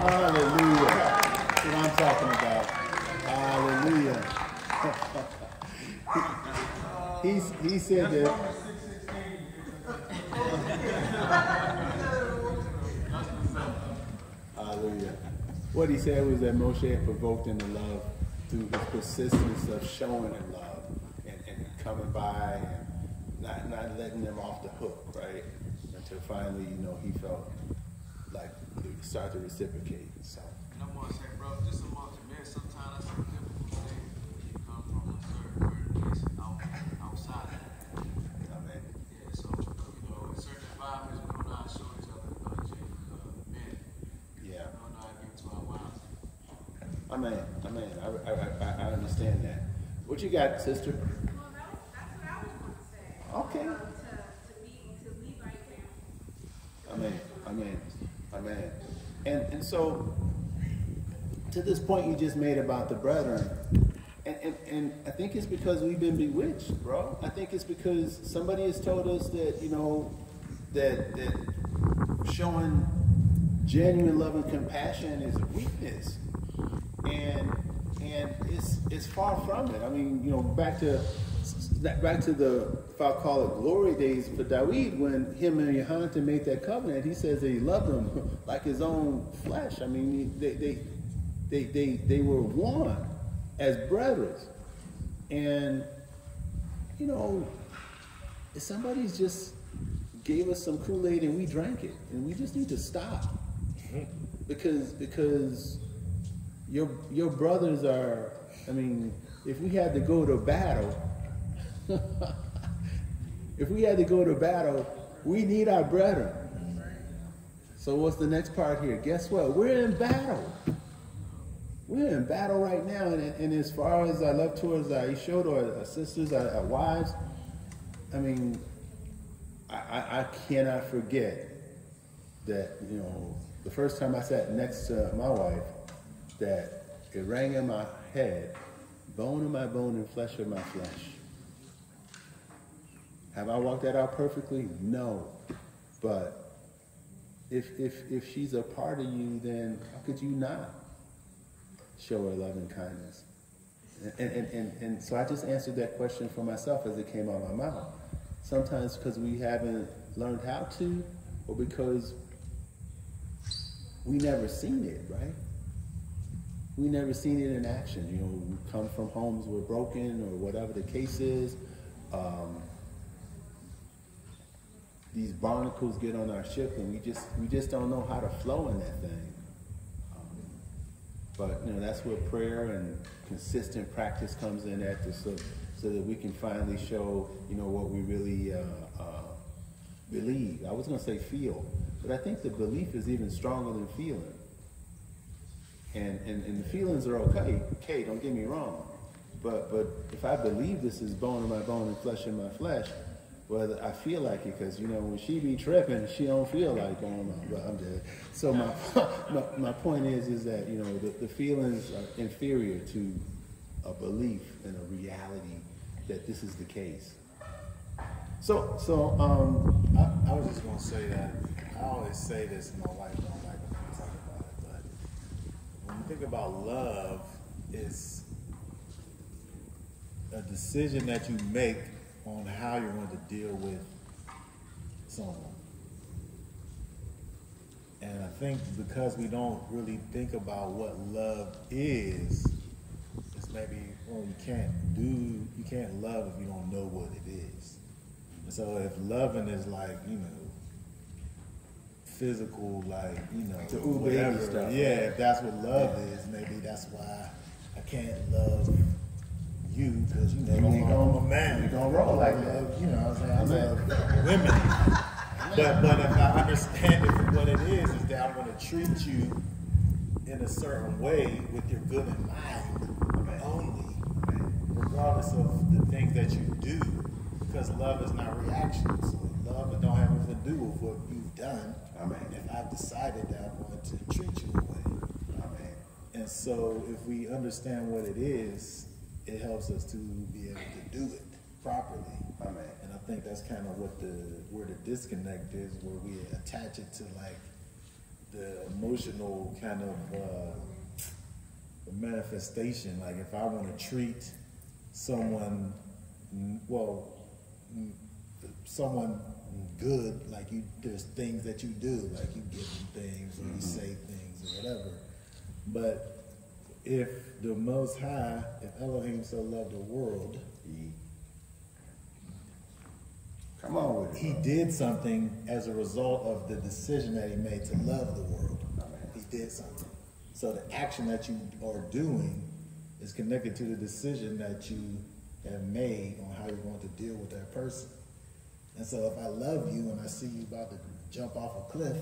hallelujah. That's what I'm talking about. Hallelujah. [laughs] He's, he said that. Hallelujah. What he said was that Moshe provoked him to love through his persistence of showing him love and, and coming by and not, not letting them off the hook, right? Until finally, you know, he felt like he started to reciprocate. So, say, bro, just men, sometimes that's a difficult thing. You come from a certain place out, outside of that. I mean, Yeah, so, you know, in certain environments, we don't know how to show each other, uh, gen- uh, men. yeah. We don't know how to give to our wives. I mean, I mean, I, I, I, I understand that. What you got, sister? Well, that was, that's what I was going to say. Okay. To, to be, to lead by example. I mean, I mean, I mean, and and so to this point you just made about the brethren, and, and and I think it's because we've been bewitched, bro. I think it's because somebody has told us that you know that that showing genuine love and compassion is a weakness, and and it's it's far from it. I mean, you know, back to back to the if I call it glory days for David when him and Yonatan made that covenant, he says that he loved them [laughs] like his own flesh. I mean, they they they they, they were one as brothers, and you know, if somebody's just gave us some Kool Aid and we drank it, and we just need to stop mm-hmm. because because your your brothers are. I mean, if we had to go to battle, [laughs] if we had to go to battle, we need our brethren. So what's the next part here? Guess what? We're in battle. We're in battle right now, and, and as far as I love towards uh, our Ishod or our sisters, our, our wives, I mean, I, I, I cannot forget that, you know, the first time I sat next to my wife, that it rang in my head, bone of my bone and flesh of my flesh. Have I walked that out perfectly? No. But if, if, if she's a part of you, then how could you not show her love and kindness? And, and, and, and so I just answered that question for myself as it came out of my mouth. Sometimes because we haven't learned how to, or because we never seen it, right? We never seen it in action. You know, we come from homes we're broken or whatever the case is. Um, these barnacles get on our ship, and we just we just don't know how to flow in that thing. Um, but you know, that's where prayer and consistent practice comes in at, to, so so that we can finally show you know what we really uh, uh, believe. I was going to say feel, but I think the belief is even stronger than feeling. And, and, and the feelings are okay, okay, don't get me wrong. But, but if I believe this is bone in my bone and flesh in my flesh, well, I feel like it because, you know, when she be tripping, she don't feel like going on. But I'm just, so [laughs] my, my, my point is, is that, you know, the, the feelings are inferior to a belief and a reality that this is the case. So, so, um, I, I was just gonna say that I always say this, in my wife don't like when I talk about it, but when you think about love, is a decision that you make on how you're going to deal with someone. And I think because we don't really think about what love is, it's maybe well you can't do you can't love if you don't know what it is. And so if loving is like, you know, physical, like, you know, The baby whatever, stuff, yeah, right? if that's what love is, maybe that's why I can't love you because you know You ain't I'm, gonna- a man. you gonna roll like that. love, You know what I'm saying? I love women. But but if I understand it for what it is, is that I'm gonna treat you in a certain way with your good in mind only, regardless of the things that you do, because love is not reaction. So love don't have anything to do with what you've done. Amen. If I've decided that I want to treat you a way. Amen. And so if we understand what it is, it helps us to be able to do it properly. Amen. And I think that's kind of what the where the disconnect is, where we attach it to like the emotional kind of uh, manifestation. Like if I want to treat someone, well, someone good, like you, there's things that you do, like you give them things or you mm-hmm. say things or whatever. But if the Most High, if Elohim so loved the world, Come on with with it. he did something as a result of the decision that he made to love the world. He did something. So the action that you are doing is connected to the decision that you have made on how you're going to deal with that person. And so if I love you and I see you about to jump off a cliff,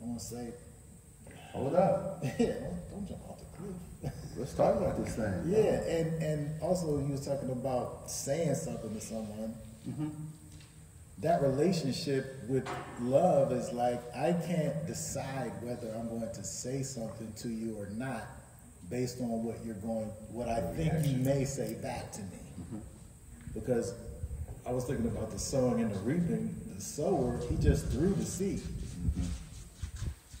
I'm gonna say, Hold up. [laughs] yeah, don't, don't jump off the cliff. Let's talk about this thing. Yeah, and and also you was talking about saying something to someone. Mm-hmm. That relationship with love is like I can't decide whether I'm going to say something to you or not based on what you're going, what I think you may say back to me. Mm-hmm. Because I was thinking about the sowing and the reaping. The sower, he just threw the seed.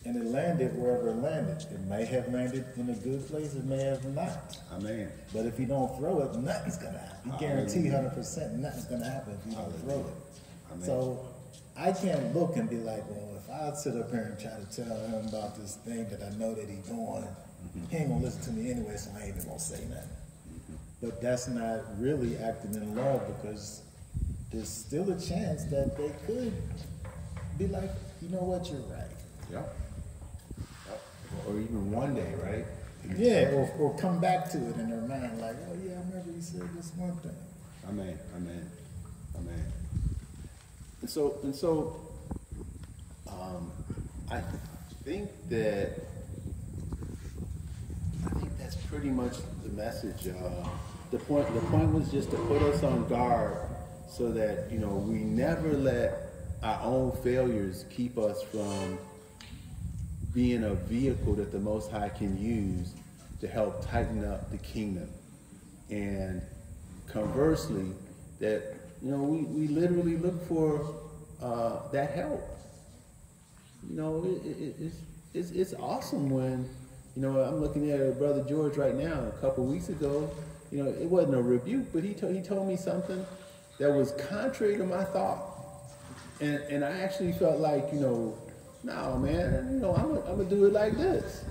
And it landed wherever it landed. It may have landed in a good place, it may have not. Amen. But if you don't throw it, nothing's gonna happen. You guarantee hundred percent nothing's gonna happen if you don't throw it. Amen. So I can't look and be like, well, if I sit up here and try to tell him about this thing that I know that he's doing, mm-hmm. he ain't gonna listen to me anyway, so I ain't even gonna say nothing. Mm-hmm. But that's not really acting in love because there's still a chance that they could be like, you know what, you're right. Yep. Yep. Or even one day, right? Yeah, or, or come back to it in their mind, like, oh yeah, I remember you said this one thing. Amen. Amen. Amen. And so, and so, um, I think that I think that's pretty much the message. Uh, the point, the point was just to put us on guard so that you know we never let our own failures keep us from being a vehicle that the Most High can use to help tighten up the kingdom. And conversely, that you know we, we literally look for uh, that help. You know, it, it, it's, it's it's awesome when you know I'm looking at brother George right now. A couple weeks ago, you know, it wasn't a rebuke, but he he told me something that was contrary to my thought, and and I actually felt like you know, no man, you know I'm gonna, I'm gonna do it like this,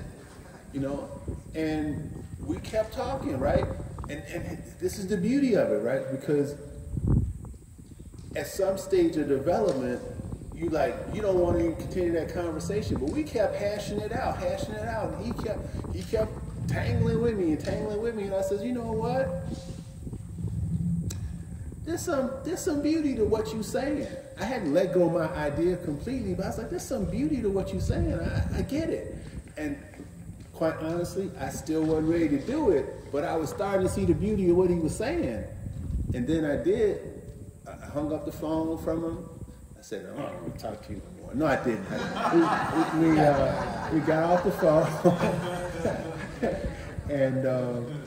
you know, and we kept talking, right? And and this is the beauty of it, right? Because at some stage of development, you like you don't want to continue that conversation, but we kept hashing it out, hashing it out, and he kept he kept tangling with me and tangling with me, and I said, you know what? There's some there's some beauty to what you're saying. I hadn't let go of my idea completely, but I was like, there's some beauty to what you're saying. I, I get it, and quite honestly, I still wasn't ready to do it, but I was starting to see the beauty of what he was saying, and then I did. I hung up the phone from him. I said, "I don't want to talk to you no more." No, I didn't. We, we, we, uh, we got off the phone, [laughs] and um,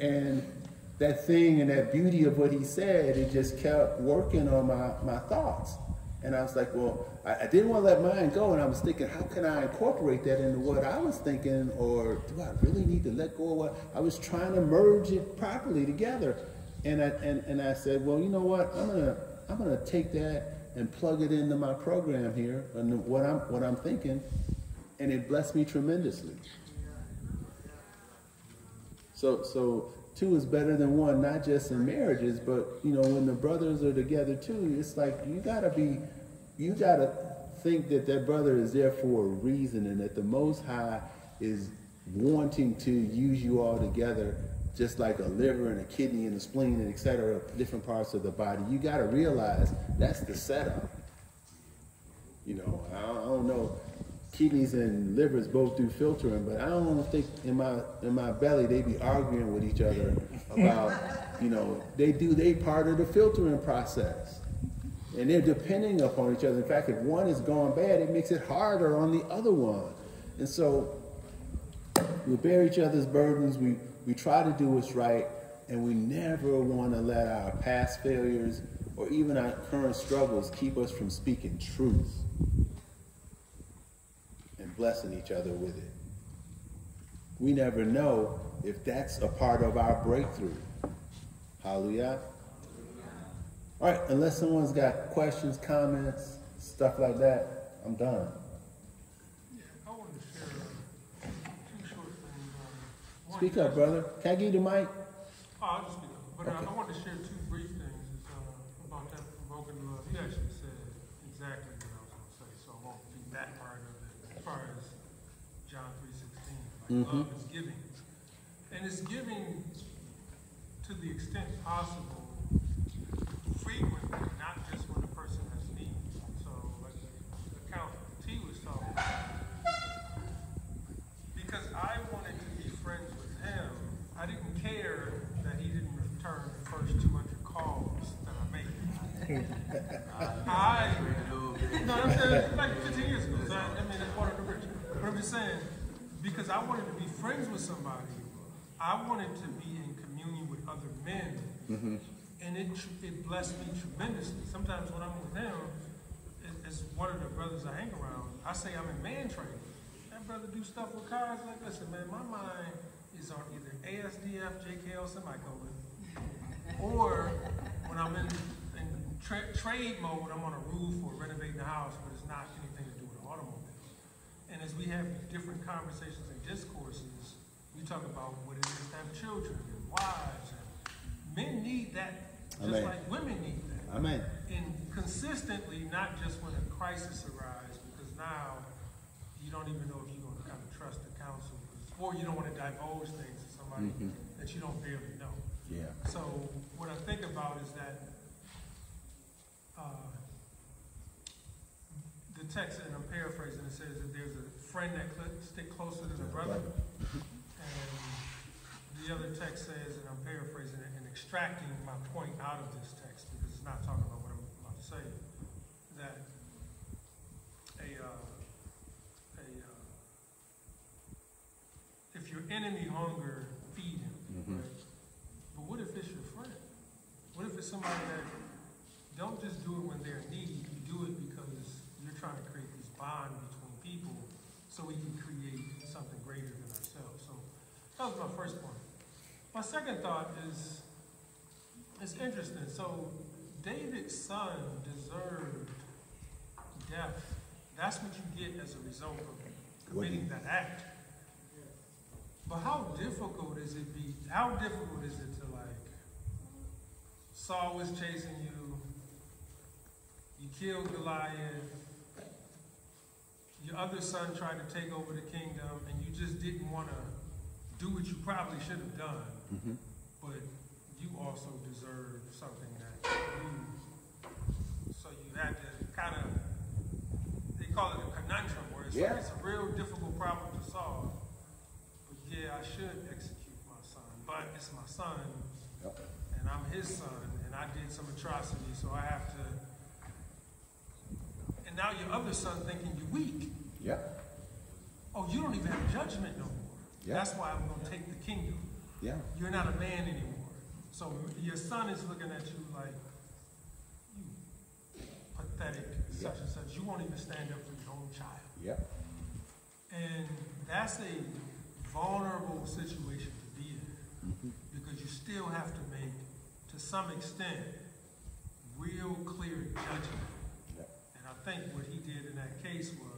and that thing and that beauty of what he said, it just kept working on my my thoughts. And I was like, well, I, I didn't want to let mine go, and I was thinking, how can I incorporate that into what I was thinking, or do I really need to let go of what I was trying to merge it properly together? And I and, and I said, well, you know what? I'm gonna I'm gonna take that and plug it into my program here and what I'm what I'm thinking, and it blessed me tremendously. So so two is better than one, not just in marriages, but you know when the brothers are together too. It's like you gotta be, you gotta think that that brother is there for a reason, and that the Most High is wanting to use you all together just like a liver and a kidney and a spleen and et cetera, different parts of the body. You got to realize that's the setup. You know, I don't know. Kidneys and livers both do filtering, but I don't think in my in my belly they be arguing with each other about, you know, they do they part of the filtering process, and they're depending upon each other. In fact, if one is going bad, it makes it harder on the other one, and so we bear each other's burdens. We we try to do what's right, and we never want to let our past failures or even our current struggles keep us from speaking truth blessing each other with it. We never know if that's a part of our breakthrough. Hallelujah. All right, unless someone's got questions, comments, stuff like that, I'm done. Yeah, I wanted to share uh, two short things. Um, Speak up, brother. Can I give you the mic? Oh, I'll just speak up. But uh, I wanted to share two brief things uh, about that provoking love. actually said exactly what I was gonna say, so I won't repeat that part of it, as far as John three sixteen, like love is giving. And it's giving to the extent possible, frequently, not just when the person has need. So, like the account T was talking about, because I wanted to be friends with him, I didn't care that he didn't return the first two hundred calls that I made. [laughs] I, [laughs] no, I'm saying, like fifteen years ago, so I, I mean, it's part of the rich. But I'm just saying, because I wanted to be friends with somebody, I wanted to be in communion with other men. Mm-hmm. And it, it blessed me tremendously. Sometimes when I'm with him, it- it's one of the brothers I hang around, I say I'm in man training. That brother do stuff with cars, like, listen, man, my mind is on either ASDF, JKL, semicolon, or when I'm in, in tra- trade mode, I'm on a roof or renovating the house, but it's not anything to do with an automobile. And as we have different conversations and discourses, we talk about what it is to have children and wives. And men need that just Amen. like women need that. Amen. And consistently, not just when a crisis arises, because now you don't even know if you're going to kind of trust the counsel, or you don't want to divulge things to somebody mm-hmm. that you don't barely know. Yeah. So what I think about is that uh, the text, and I'm paraphrasing, it says that there's a friend that cl- stick closer than a brother. And the other text says, and I'm paraphrasing it, and extracting my point out of this text, because it's not talking about what I'm about to say, that a, uh, a, uh, if your enemy hunger, feed him, Mhm. right? But what if it's your friend? What if it's somebody that don't just do it when they're in need, you do it because you're trying to create this bond between people so we can create something greater than ourselves. So that was my first point. My second thought is it's interesting. So David's son deserved death. That's what you get as a result of committing that act. But how difficult is it be how difficult is it to like Saul was chasing you, you killed Goliath, your other son tried to take over the kingdom, and you just didn't want to do what you probably should have done. Mhm. But you also deserve something that you so you had to kind of they call it a conundrum where it's, Yeah. it's a real difficult problem to solve. But yeah, I should execute my son, but it's my son Yep. and I'm his son, and I did some atrocity, so I have to. And now your other son thinking you're weak. Yep. Oh, you don't even have judgment no more. Yeah. That's why I'm going to take the kingdom. Yeah. You're not a man anymore. So your son is looking at you like, you pathetic, Yeah. such and such. You won't even stand up for your own child. Yep. And that's a vulnerable situation to be in mm-hmm. because you still have to make, to some extent, real clear judgment. Yep. And I think what he did in that case was,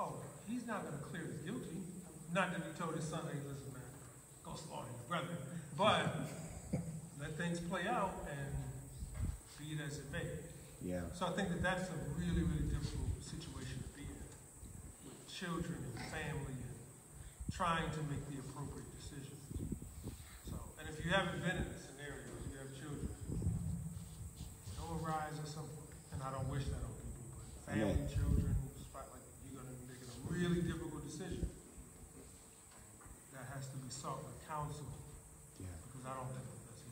oh, he's not going to clear as guilty. Not that he told his son, hey, listen, man, go slaughter your brother. But let things play out and be it as it may. Yeah. So I think that that's a really, really difficult situation to be in with children and family and trying to make the appropriate decisions. So, and if you haven't been in a scenario, if you have children, it'll arise at some point. And I don't wish that on people, but family, Amen. children, spot like you're gonna be making a really difficult decision that has to be sought with counsel Yeah. because I don't think that's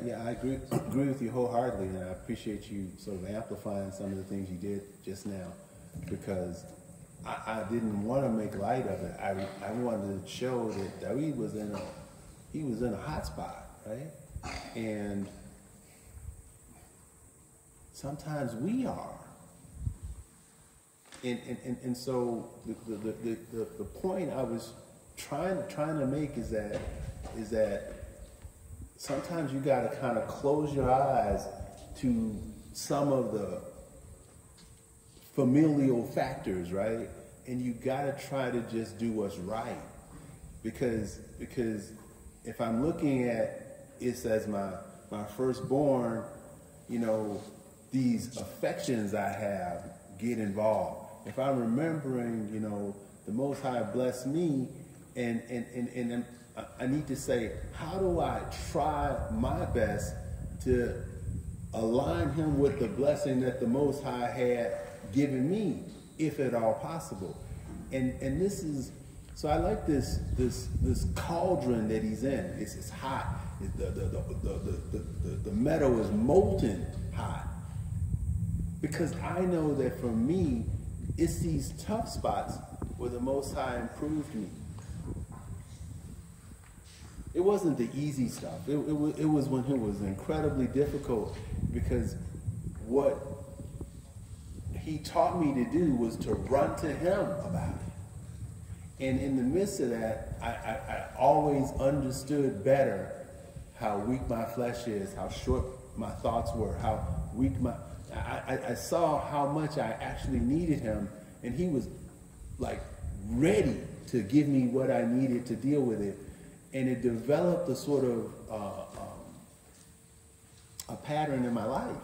easy. Yeah, yeah, I agree, agree with you wholeheartedly, and I appreciate you sort of amplifying some of the things you did just now, because I, I didn't want to make light of it. I, I wanted to show that David was in a, he was in a hot spot, right? And sometimes we are. And, and, and, so the, the, the, the, the point I was trying, trying to make is that, is that sometimes you got to kind of close your eyes to some of the familial factors, right? And you got to try to just do what's right, because because if I'm looking at it as my my firstborn, you know, these affections I have get involved. If I'm remembering, you know, the Most High bless me, and and and and I need to say, how do I try my best to align him with the blessing that the Most High had given me, if at all possible? And and this is so I like this this this cauldron that he's in. It's, it's hot. The, the, the, the, the, the, the meadow is molten hot. Because I know that for me, it's these tough spots where the Most High improved me. It wasn't the easy stuff. It, it, was, it was when it was incredibly difficult because what he taught me to do was to run to him about it. And in the midst of that, I, I, I always understood better how weak my flesh is, how short my thoughts were, how weak my. I, I, saw how much I actually needed him, and he was like ready to give me what I needed to deal with it. And it developed a sort of uh, um, a pattern in my life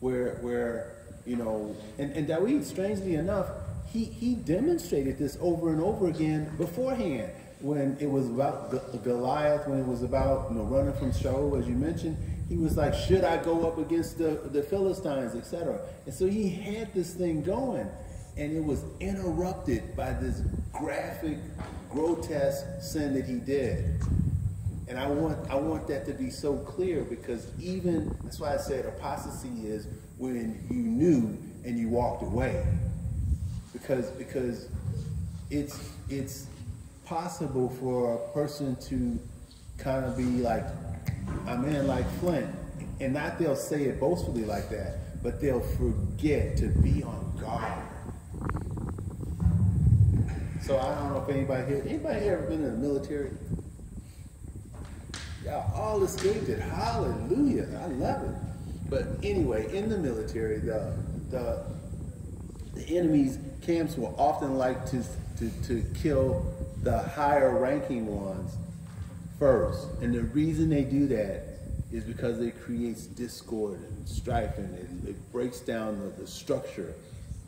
where, where you know, and, and Dawid, strangely enough, he, he demonstrated this over and over again beforehand when it was about Goliath, when it was about you know running from Shaul, as you mentioned, he was like, should I go up against the, the Philistines, etc. And so he had this thing going, and it was interrupted by this graphic, grotesque sin that he did. And I want I want that to be so clear because even that's why I said apostasy is when you knew and you walked away. Because because it's it's possible for a person to kind of be like, I'm in like Flint. And not they'll say it boastfully like that, but they'll forget to be on guard. So I don't know if anybody here, anybody here ever been in the military? Y'all all escaped it. Hallelujah. I love it. But anyway, in the military, the the the enemy's camps will often like to to, to kill the higher ranking ones first. And the reason they do that is because it creates discord and strife and it, it breaks down the, the, structure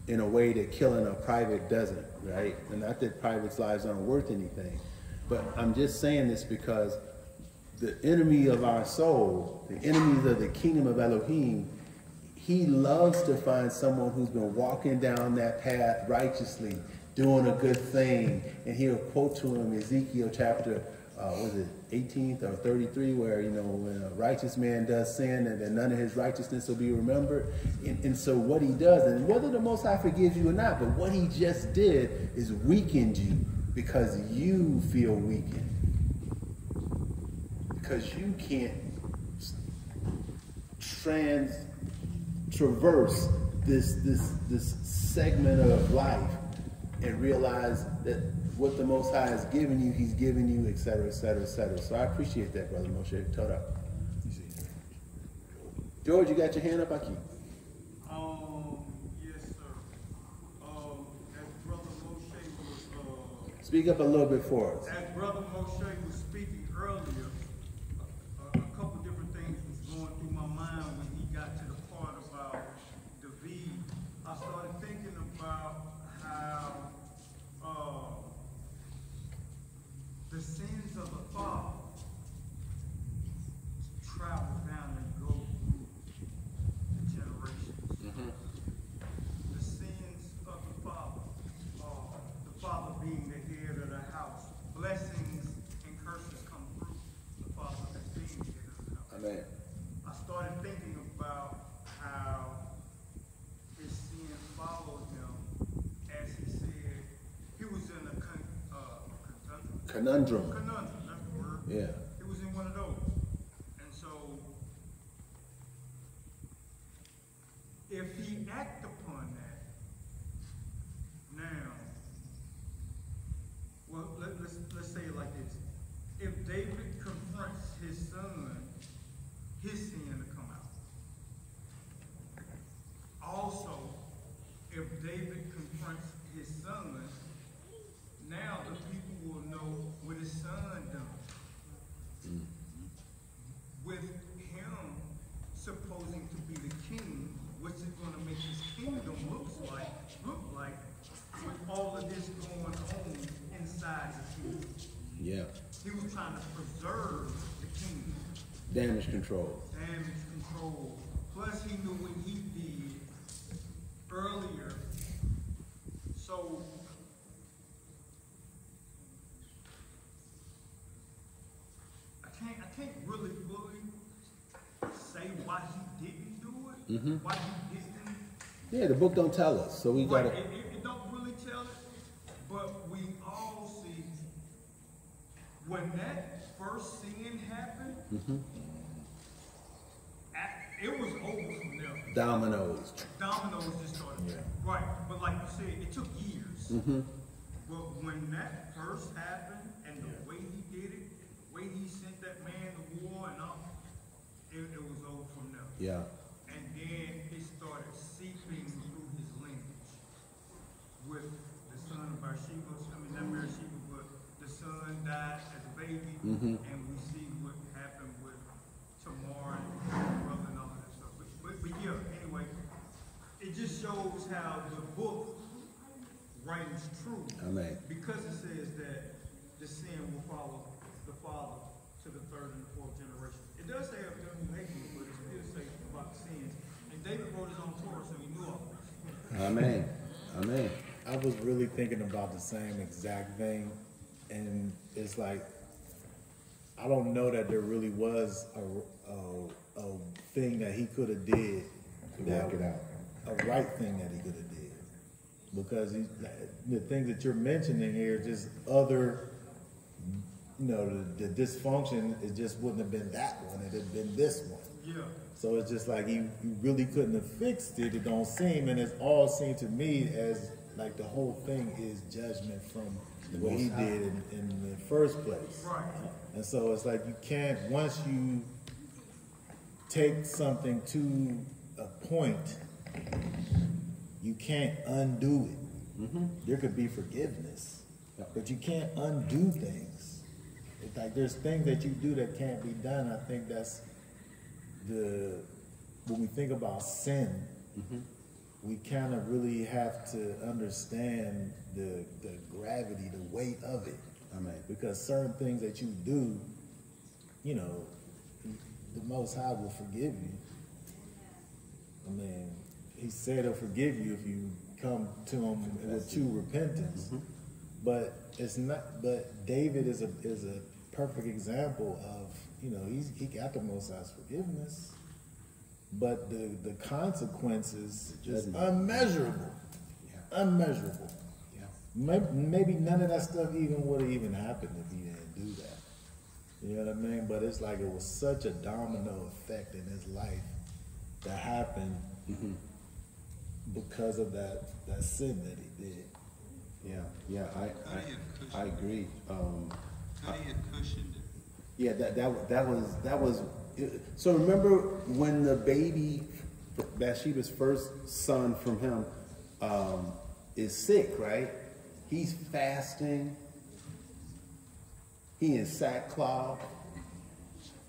in a way that killing a private doesn't, right? And not that private's lives aren't worth anything. But I'm just saying this because the enemy of our soul, the enemies of the kingdom of Elohim, he loves to find someone who's been walking down that path righteously, doing a good thing. And he'll quote to him Ezekiel chapter, uh, was it 18th or 33, where, you know, when a righteous man does sin and then none of his righteousness will be remembered. And, and so what he does, and whether the Most High forgives you or not, but what he just did is weakened you because you feel weakened. Because you can't trans traverse this this this segment of life and realize that what the Most High has given you, He's given you, et cetera, et cetera, et cetera. So I appreciate that, Brother Moshe. Told up. George, you got your hand up, I keep. Um, yes, sir. Um, as Brother Moshe was, uh, Speak up a little bit for us. as Brother Moshe was speaking earlier, a, a couple different things was going through my mind when he got to the part about David. I started thinking about how, uh, the sins of the father travel down and go through the generations. The sins of the father, uh, the father being the head of the house. Blessings and curses come through the father as being the head of the house. Amen. I started thinking about how his sin followed him, as he said, he was in a con, uh, conundrum. Conundrum. Conundrum, that's the word. Yeah. He was in one of those. And so, if he act upon that, now, well, let, let's, let's say it like this. If David confronts his son, his sin will come out. Also, if David confronts his son, now the people will know what his son done. With him supposing to be the king, what what's it gonna make his kingdom looks like, look like, with all of this going on inside the kingdom. Yeah. He was trying to preserve the kingdom, Damage control. damage control. Plus, he knew what he did earlier. So, I can't, I can't really fully say why he didn't do it, mm-hmm. why he didn't Yeah, the book don't tell us, so we Right, gotta. it, it, it don't really tell it, but we all see, when that first sin happened, at- it was over from there. Dominoes. Dominoes just started. Yeah. Right, but like you said, it took years. Mm-hmm. But when that first happened, and the way he did it, the way he sent that man to war and all, it, it was over from there. Yeah. And then it started seeping through his lineage with the son of Bathsheba, I mean, not Bathsheba, but the son died as a baby. Mhm. And we see what happened with Tamar and his brother and all that stuff. But, but, but yeah, anyway, it just shows how the book rings true. Amen. Because it says that the sin will follow the father to the third and the fourth generation. It does say of generations, but it still says about the sins. And David wrote his own Torah, so he knew all this. Amen. Amen. I was really thinking about the same exact thing, and it's like I don't know that there really was a, a, a thing that he could have did To that, work it out. a right thing that he could have did, because he, the things that you're mentioning here, just other, you know, the, the dysfunction, it just wouldn't have been that one; it had been this one. Yeah. So it's just like you, you really couldn't have fixed it. It don't seem, and it's all seemed to me as like the whole thing is judgment from what he did in, in the first place. Right. And so it's like you can't once you take something to a point, you can't undo it. There could be forgiveness, but you can't undo things. It's like there's things that you do that can't be done. I think that's the when we think about sin, mm-hmm. we kind of really have to understand the the gravity, the weight of it. I mean, Because certain things that you do, you know, the Most High will forgive you. I mean, He said He'll forgive you if you come to Him with true repentance. Mm-hmm. But it's not. But David is a is a perfect example of you know he's he got the Most High's forgiveness, but the the consequences Judgment. unmeasurable, Yeah. unmeasurable. Yeah. Maybe, maybe none of that stuff even would have even happened if he didn't do that. You know what I mean? But it's like it was such a domino effect in his life that happened mm-hmm. because of that that sin that he did. Yeah. Yeah. I I, I agree. Um, Cuddy had cushioned it. yeah. That that that was that was. So remember when the baby, Bathsheba's first son from him, um, is sick, right? He's fasting. He in sackcloth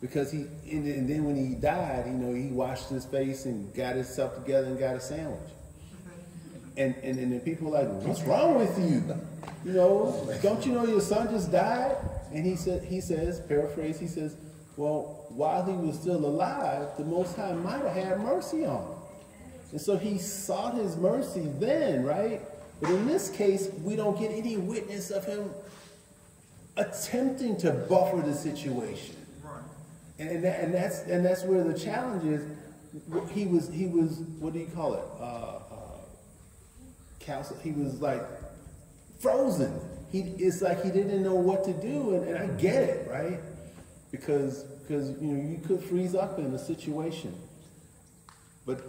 because he and then when he died, you know, he washed his face and got himself together and got a sandwich. And and, and then people like, what's wrong with you? You know, don't you know your son just died? And he said, he says, paraphrase, he says, well, while he was still alive, the Most High might have had mercy on him. And so he sought his mercy then, right? But in this case, we don't get any witness of him attempting to buffer the situation. Right. And, and, that, and that's and that's where the challenge is. He was he was what do you call it? Uh, counsel. He was like frozen. He it's like he didn't know what to do, and, and I get it, right? Because because you know you could freeze up in a situation, but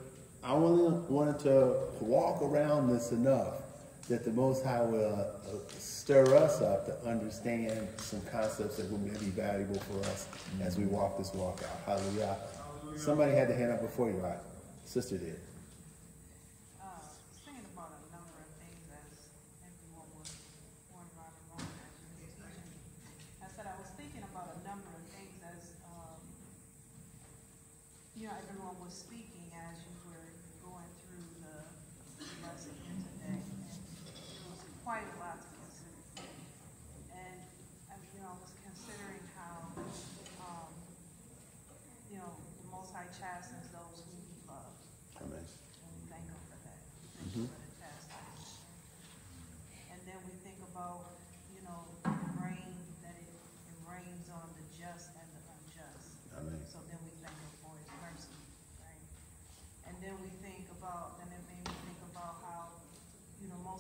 I only wanted to walk around this enough that the Most High will uh, stir us up to understand some concepts that will be valuable for us as we walk this walk out. Hallelujah. Somebody had the hand up before you, right? Sister did. speaking as you were going through the lesson today, it was quite a lot to consider. And I you know, I was considering how, um, you know, the multi-chastity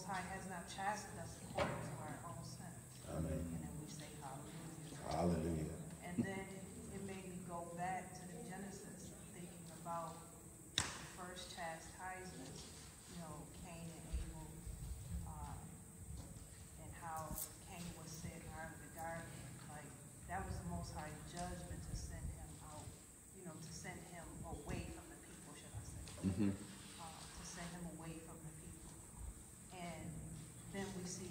Most High has not chastened us according to our own sins. Amen. And then we say hallelujah. Hallelujah. And then it made me go back to the Genesis, thinking about the first chastisement, you know, Cain and Abel, um, and how Cain was sent out of the garden. Like, that was the most high judgment to send him out, you know, to send him away from the people, should I say. Mhm. Uh, to send him away from the people. And then we see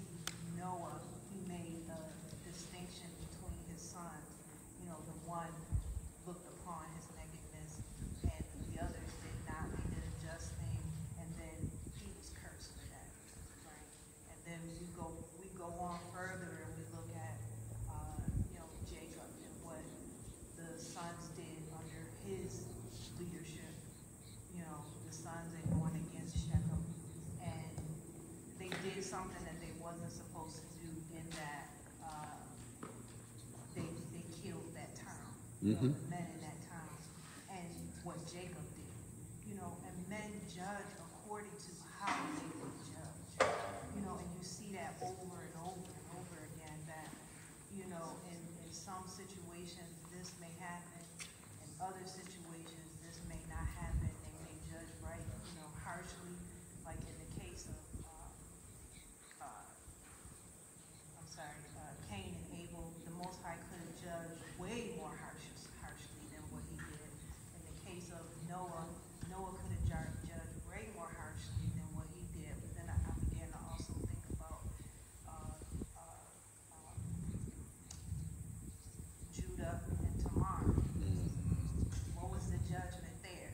Noah, he made a distinction between his sons. You know, the one looked upon his nakedness and the others did not. They did a just thing and then he was cursed for that, right? And then we go, we go on further and we look at, uh, you know, Jacob and what the sons did under his leadership. You know, the sons they going against Shechem and they did something that they wasn't supposed to do in that, uh, they, they killed that town. You know, Mhm. The men in that town, and what Jacob did. You know, and men judge according to how they judge. You know, and you see that over and over and over again, that, you know, in, in some situations, this may happen, in other situations, this may not happen, they may judge right, you know, harshly, like in the case of, uh, uh, I'm sorry, uh, Cain and Abel, the Most High could have judged way more harsh, harshly than what he did. In the case of Noah, Noah could have judged, judged way more harshly than what he did. But then I, I began to also think about, uh, uh, um, Judah and Tamar. What was the judgment there?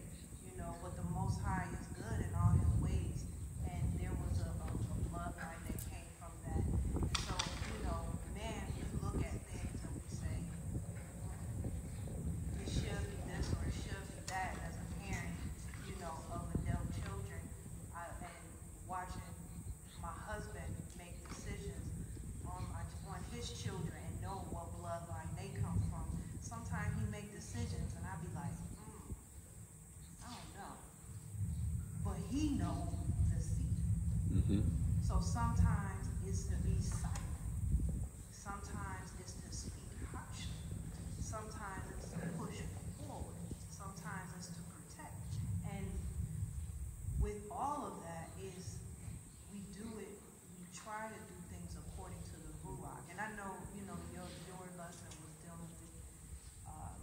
You know, but the Most High is good in all his ways, and there was a, a, a bloodline that came from that. And so, you know, man, we look at things and we say, it should be this or it should be that as a parent, you know, of adult children. I, and watching my husband make decisions on my, on his children and know what bloodline they come from. Sometimes he make decisions and I be like, hmm, I don't know. But he know the seed. Mhm. So sometimes it's to be silent. Sometimes it's to speak harshly. Sometimes it's to push forward. Sometimes it's to protect. And with all of that is we do it, we try to do things according to the Ruach. And I know, you know, your, your lesson was dealing with, uh,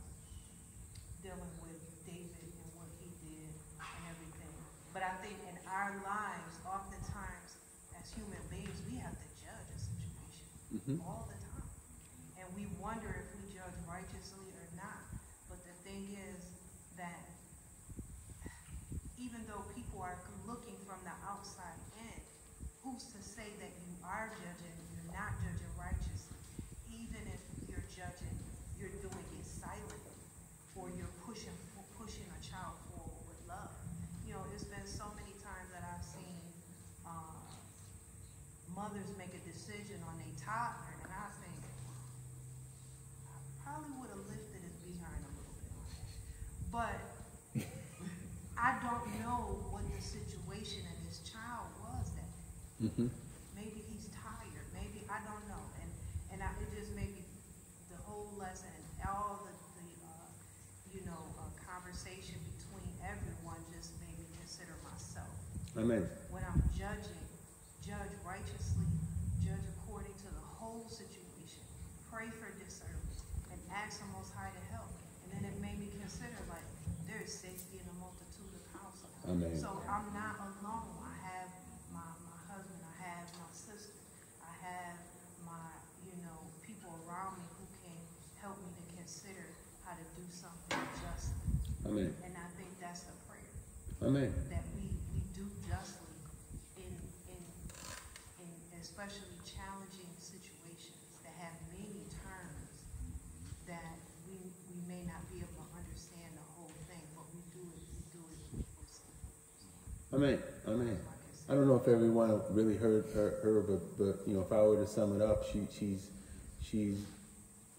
dealing with David and what he did and everything. But I think in our lives, oftentimes, as human beings, we have to judge a Mhm. all the time. And we wonder if we judge righteously or not. But the thing is that even though people are looking from the outside in, who's to say that you are judging, you're not judging righteously? Even if you're judging, you're doing it silently, or you're pushing pushing a child forward with love. You know, there's been so many times that I've seen uh, mothers make a decision on a toddler, and I think I probably would have lifted his behind a little bit. But I don't know what the situation of this child was that day. Mhm. Maybe he's tired. Maybe I don't know. And and I, it just made me the whole lesson, all the the uh, you know uh, conversation between everyone just made me consider myself Amen. when I'm judging, judge righteously, judge according to the whole situation. Pray for discernment and ask the Most High to help. And then it made me consider like there is safety in a multitude of houses. Amen. So I'm not alone. I have my, my husband, I have my sister, I have my, you know, people around me who can help me to consider how to do something justly. Amen. And I think that's the prayer Amen. that we, we do justly in, in, in especially challenging situations that have many terms that we, we may not be able to understand the whole thing, but we do it, we do it for. Amen. Amen. I I don't know if everyone really heard her, her but, but you know, if I were to sum it up, she, she's she's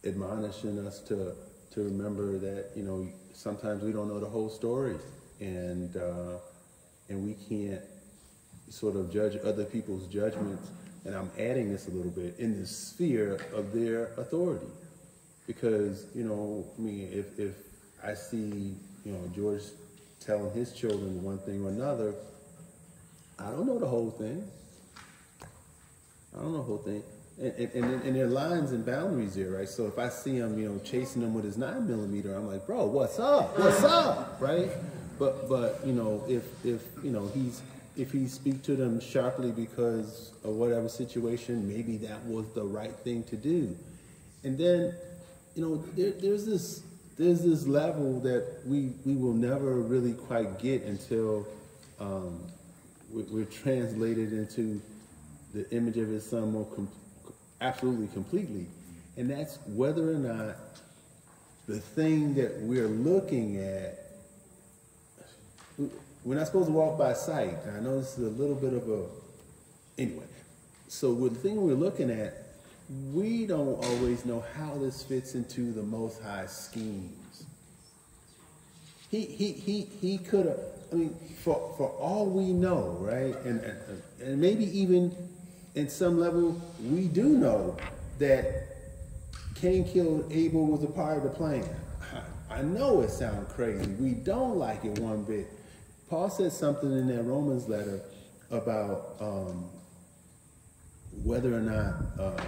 admonishing us to to remember that you know sometimes we don't know the whole story, and uh, and we can't sort of judge other people's judgments, and I'm adding this a little bit in the sphere of their authority, because you know, I mean, if if I see you know George telling his children one thing or another, I don't know the whole thing. I don't know the whole thing. And, and, and, there are lines and boundaries there, right? So if I see him, you know, chasing him with his nine millimeter, I'm like, bro, what's up? What's up? Right? But but you know, if if you know he's if he speak to them sharply because of whatever situation, maybe that was the right thing to do. And then, you know, there, there's this there's this level that we we will never really quite get until um, we, we're translated into the image of his son more com- absolutely completely. And that's whether or not the thing that we're looking at we're not supposed to walk by sight. I know this is a little bit of a anyway. So with the thing we're looking at we don't always know how this fits into the most high schemes. He he he he could have i mean for for all we know right? And and, and maybe even in some level, we do know that Cain killed Abel was a part of the plan. I know it sounds crazy. We don't like it one bit. Paul said something in that Romans letter about um, whether or not uh,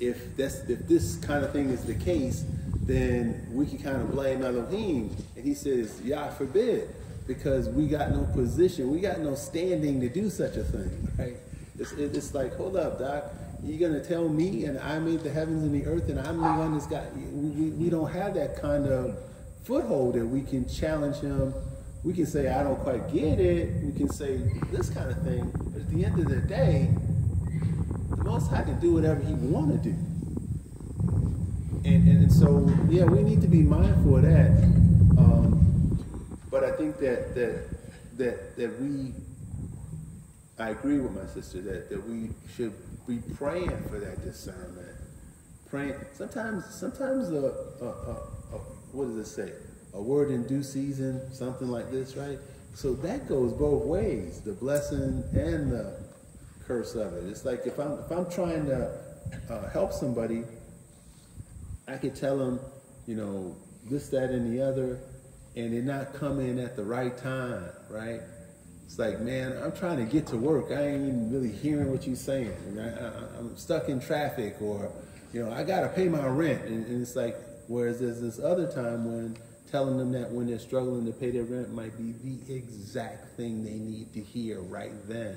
if that's if this kind of thing is the case, then we can kind of blame Elohim. And he says, "Yah forbid," because we got no position, we got no standing to do such a thing, right? It's, it's like, hold up, Doc. You're gonna tell me, and I made the heavens and the earth, and I'm the one that's got. We, we, we don't have that kind of foothold that we can challenge him. We can say, I don't quite get it. We can say this kind of thing. But at the end of the day, the Most High can do whatever He want to do. And, and, and so, yeah, we need to be mindful of that. Um, but I think that that that that we I agree with my sister that, that we should be praying for that discernment. Praying. Sometimes, sometimes a, a, a, a what does it say? A word in due season, something like this, right? So that goes both ways, the blessing and the curse of it. It's like if I'm if I'm trying to uh, help somebody, I could tell them, you know, this, that, and the other, and they're not coming at the right time, right? It's like, man, I'm trying to get to work. I ain't even really hearing what you're saying. I, am stuck in traffic, or, you know, I got to pay my rent. And, and, it's like, whereas there's this other time when telling them that when they're struggling to pay their rent might be the exact thing they need to hear right then.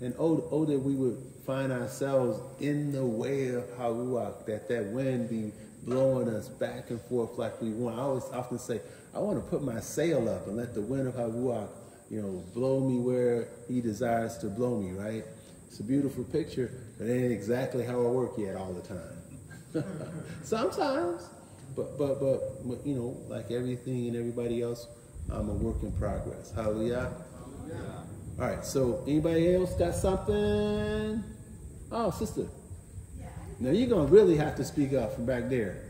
And oh, oh that we would find ourselves in the way of HaRuach, that that wind be blowing us back and forth like we want. I always often say, I want to put my sail up and let the wind of HaRuach you know, blow me where he desires to blow me, right? It's a beautiful picture, but it ain't exactly how I work yet all the time. [laughs] Sometimes, but, but, but, but, you know, like everything and everybody else, I'm a work in progress. Hallelujah. Hallelujah. All right, so anybody else got something? Oh, sister. Yeah. Now you're going to really have to speak up from back there.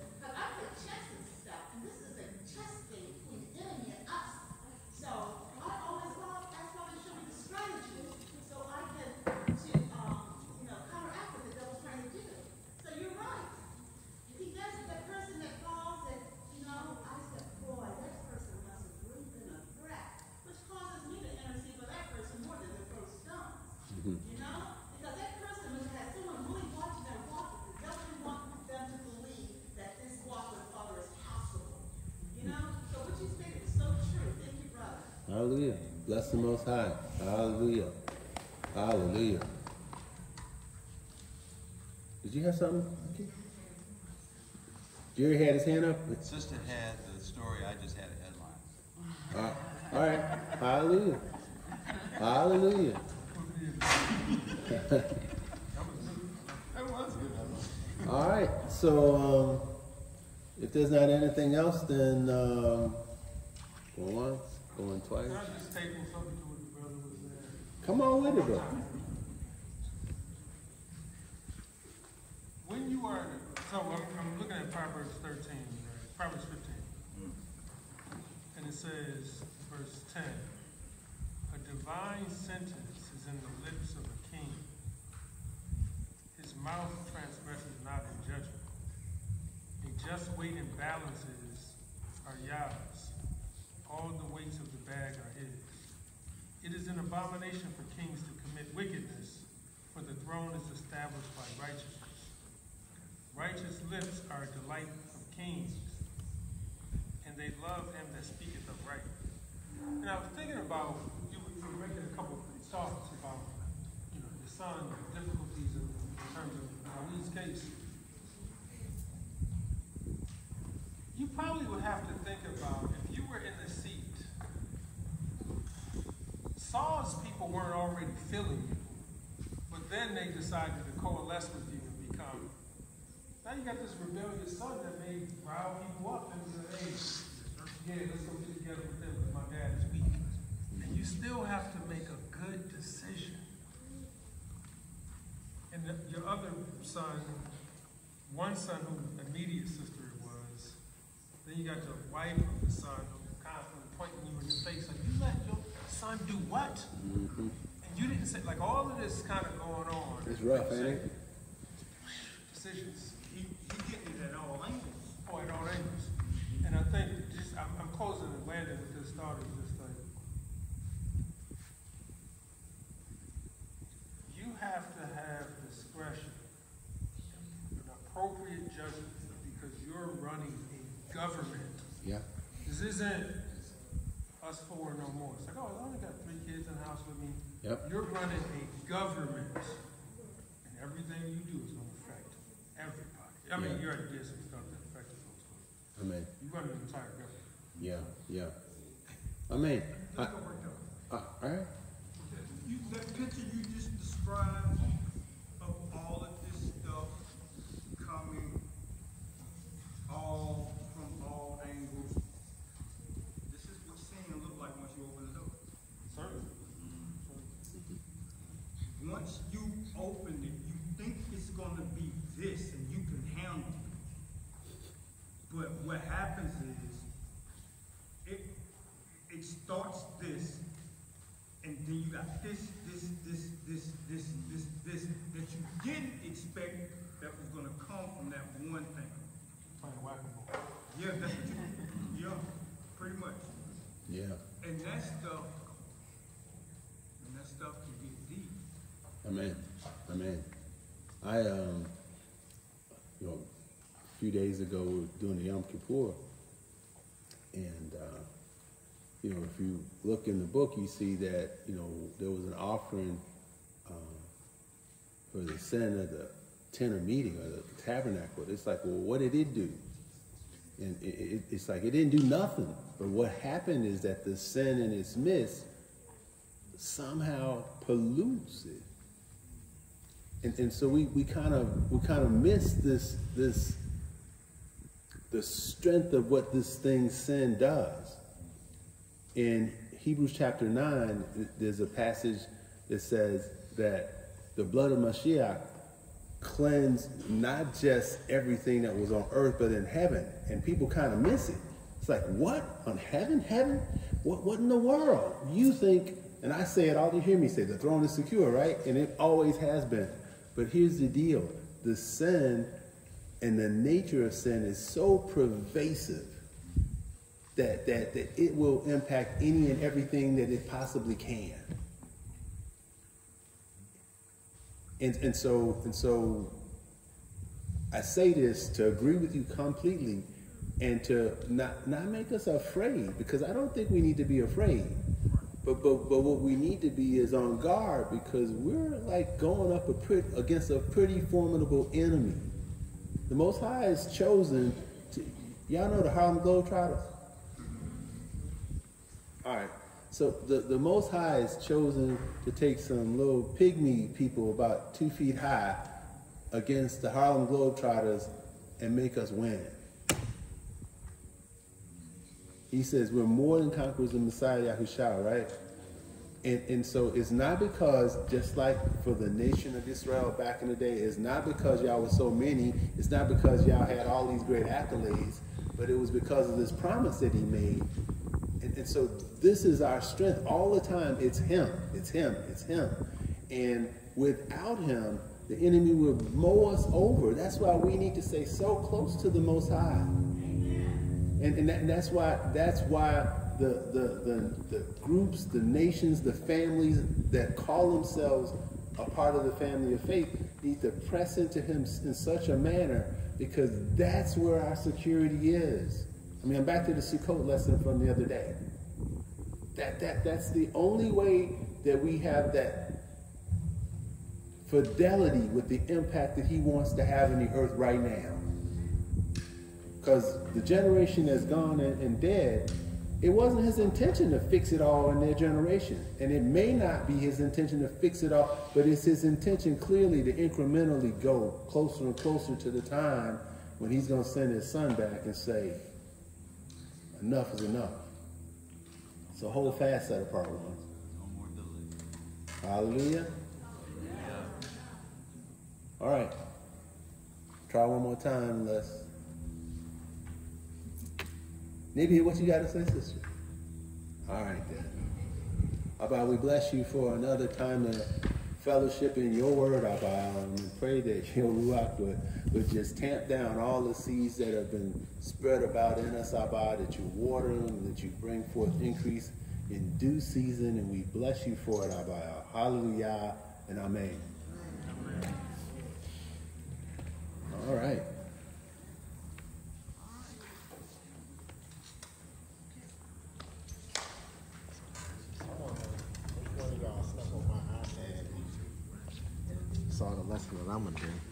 Hallelujah. Bless the Most High. Hallelujah. Hallelujah. Did you have something? Okay. Jerry had his hand up. Sister had the story. I just had a headline. Uh, all right. Hallelujah. Hallelujah. [laughs] all right. So um, if there's not anything else, then. Um, that's. Come on with it, bro. Saul's people weren't already feeling you, but then they decided to coalesce with you and become. Now you got this rebellious son that may rile people up and say, hey, yeah, let's go get together with them because my dad is weak. And you still have to make a good decision. And the, your other son, one son who immediate sister was, then you got your wife of the son son, do what? Mm -hmm. And you didn't say, like, all of this kind of going on. It's rough, ain't it? Decisions. He, he getting it at all angles. Or at all angles. And I think, just, I'm, I'm closing and landing with this thought of just thing. you have to have discretion, an appropriate judgment, because you're running a government. Yeah. This isn't us four no more. It's like, oh, I only got three kids in the house with me. Yep. You're running a government, and everything you do is going to affect everybody. I mean, yeah. you're at this, it's going to affect folks. I mean, you run an entire government. Yeah, yeah. I mean, I, I, all right. Then you got this, this, this, this, this, this, this, that you didn't expect that was gonna come from that one thing. Playing whack-a-mole. Yeah, that's what you, yeah, pretty much. Yeah. And that stuff, and that stuff can get deep. Amen. Amen. I um, you know, a few days ago we were doing the Yom Kippur, and uh, you know, if you look in the book, you see that you know there was an offering um, for the sin of the tent of meeting or the tabernacle. It's like, well, what did it do? And it, it, it's like it didn't do nothing. But what happened is that the sin in its midst somehow pollutes it and, and so we, we kind of we kind of miss this this the strength of what this thing sin does. In Hebrews chapter nine, there's a passage that says that the blood of Mashiach cleansed not just everything that was on earth but in heaven, and people kind of miss it. It's like what on heaven, heaven? What what in the world? You think? And I say it all you hear me say the throne is secure, right? And it always has been. But here's the deal the sin and the nature of sin is so pervasive that, that, that it will impact any and everything that it possibly can. And, and so and so I say this to agree with you completely and to not, not make us afraid because I don't think we need to be afraid. But, but, but what we need to be is on guard because we're like going up a pretty, against a pretty formidable enemy. The Most High has chosen to, y'all know the Harlem Globetrotters? All right. So the, the Most High is chosen to take some little pygmy people about two feet high against the Harlem Globetrotters and make us win. He says we're more than conquerors in Messiah Yahushua, right? And, and so it's not because, just like for the nation of Israel back in the day, it's not because y'all were so many, it's not because y'all had all these great accolades, but it was because of this promise that he made. And, and so this is our strength all the time. It's him, it's him, it's him. And without him, the enemy will mow us over. That's why we need to stay so close to the Most High. And, and, that, and that's why that's why the, the, the, the groups, the nations, the families that call themselves a part of the family of faith need to press into him in such a manner because that's where our security is. I mean, I'm back to the Sukkot lesson from the other day. That, that, that's the only way that we have that fidelity with the impact that he wants to have in the earth right now. Because the generation that's gone and, and dead, it wasn't his intention to fix it all in their generation. And it may not be his intention to fix it all, but it's his intention clearly to incrementally go closer and closer to the time when he's going to send his son back and say, enough is enough. So hold fast, ones. No more delay. Hallelujah. All right. Try one more time, let's. Maybe what you got to say, sister? All right, then. How about we bless you for another time of fellowship in your word, Abba, and pray that your Ruach would, would just tamp down all the seeds that have been spread about in us, Abba, that you water them, that you bring forth increase in due season, and we bless you for it, Abba. Hallelujah and Amen. All right. Which one of y'all stuck on my iPad? Saw the lesson what I'm gonna do.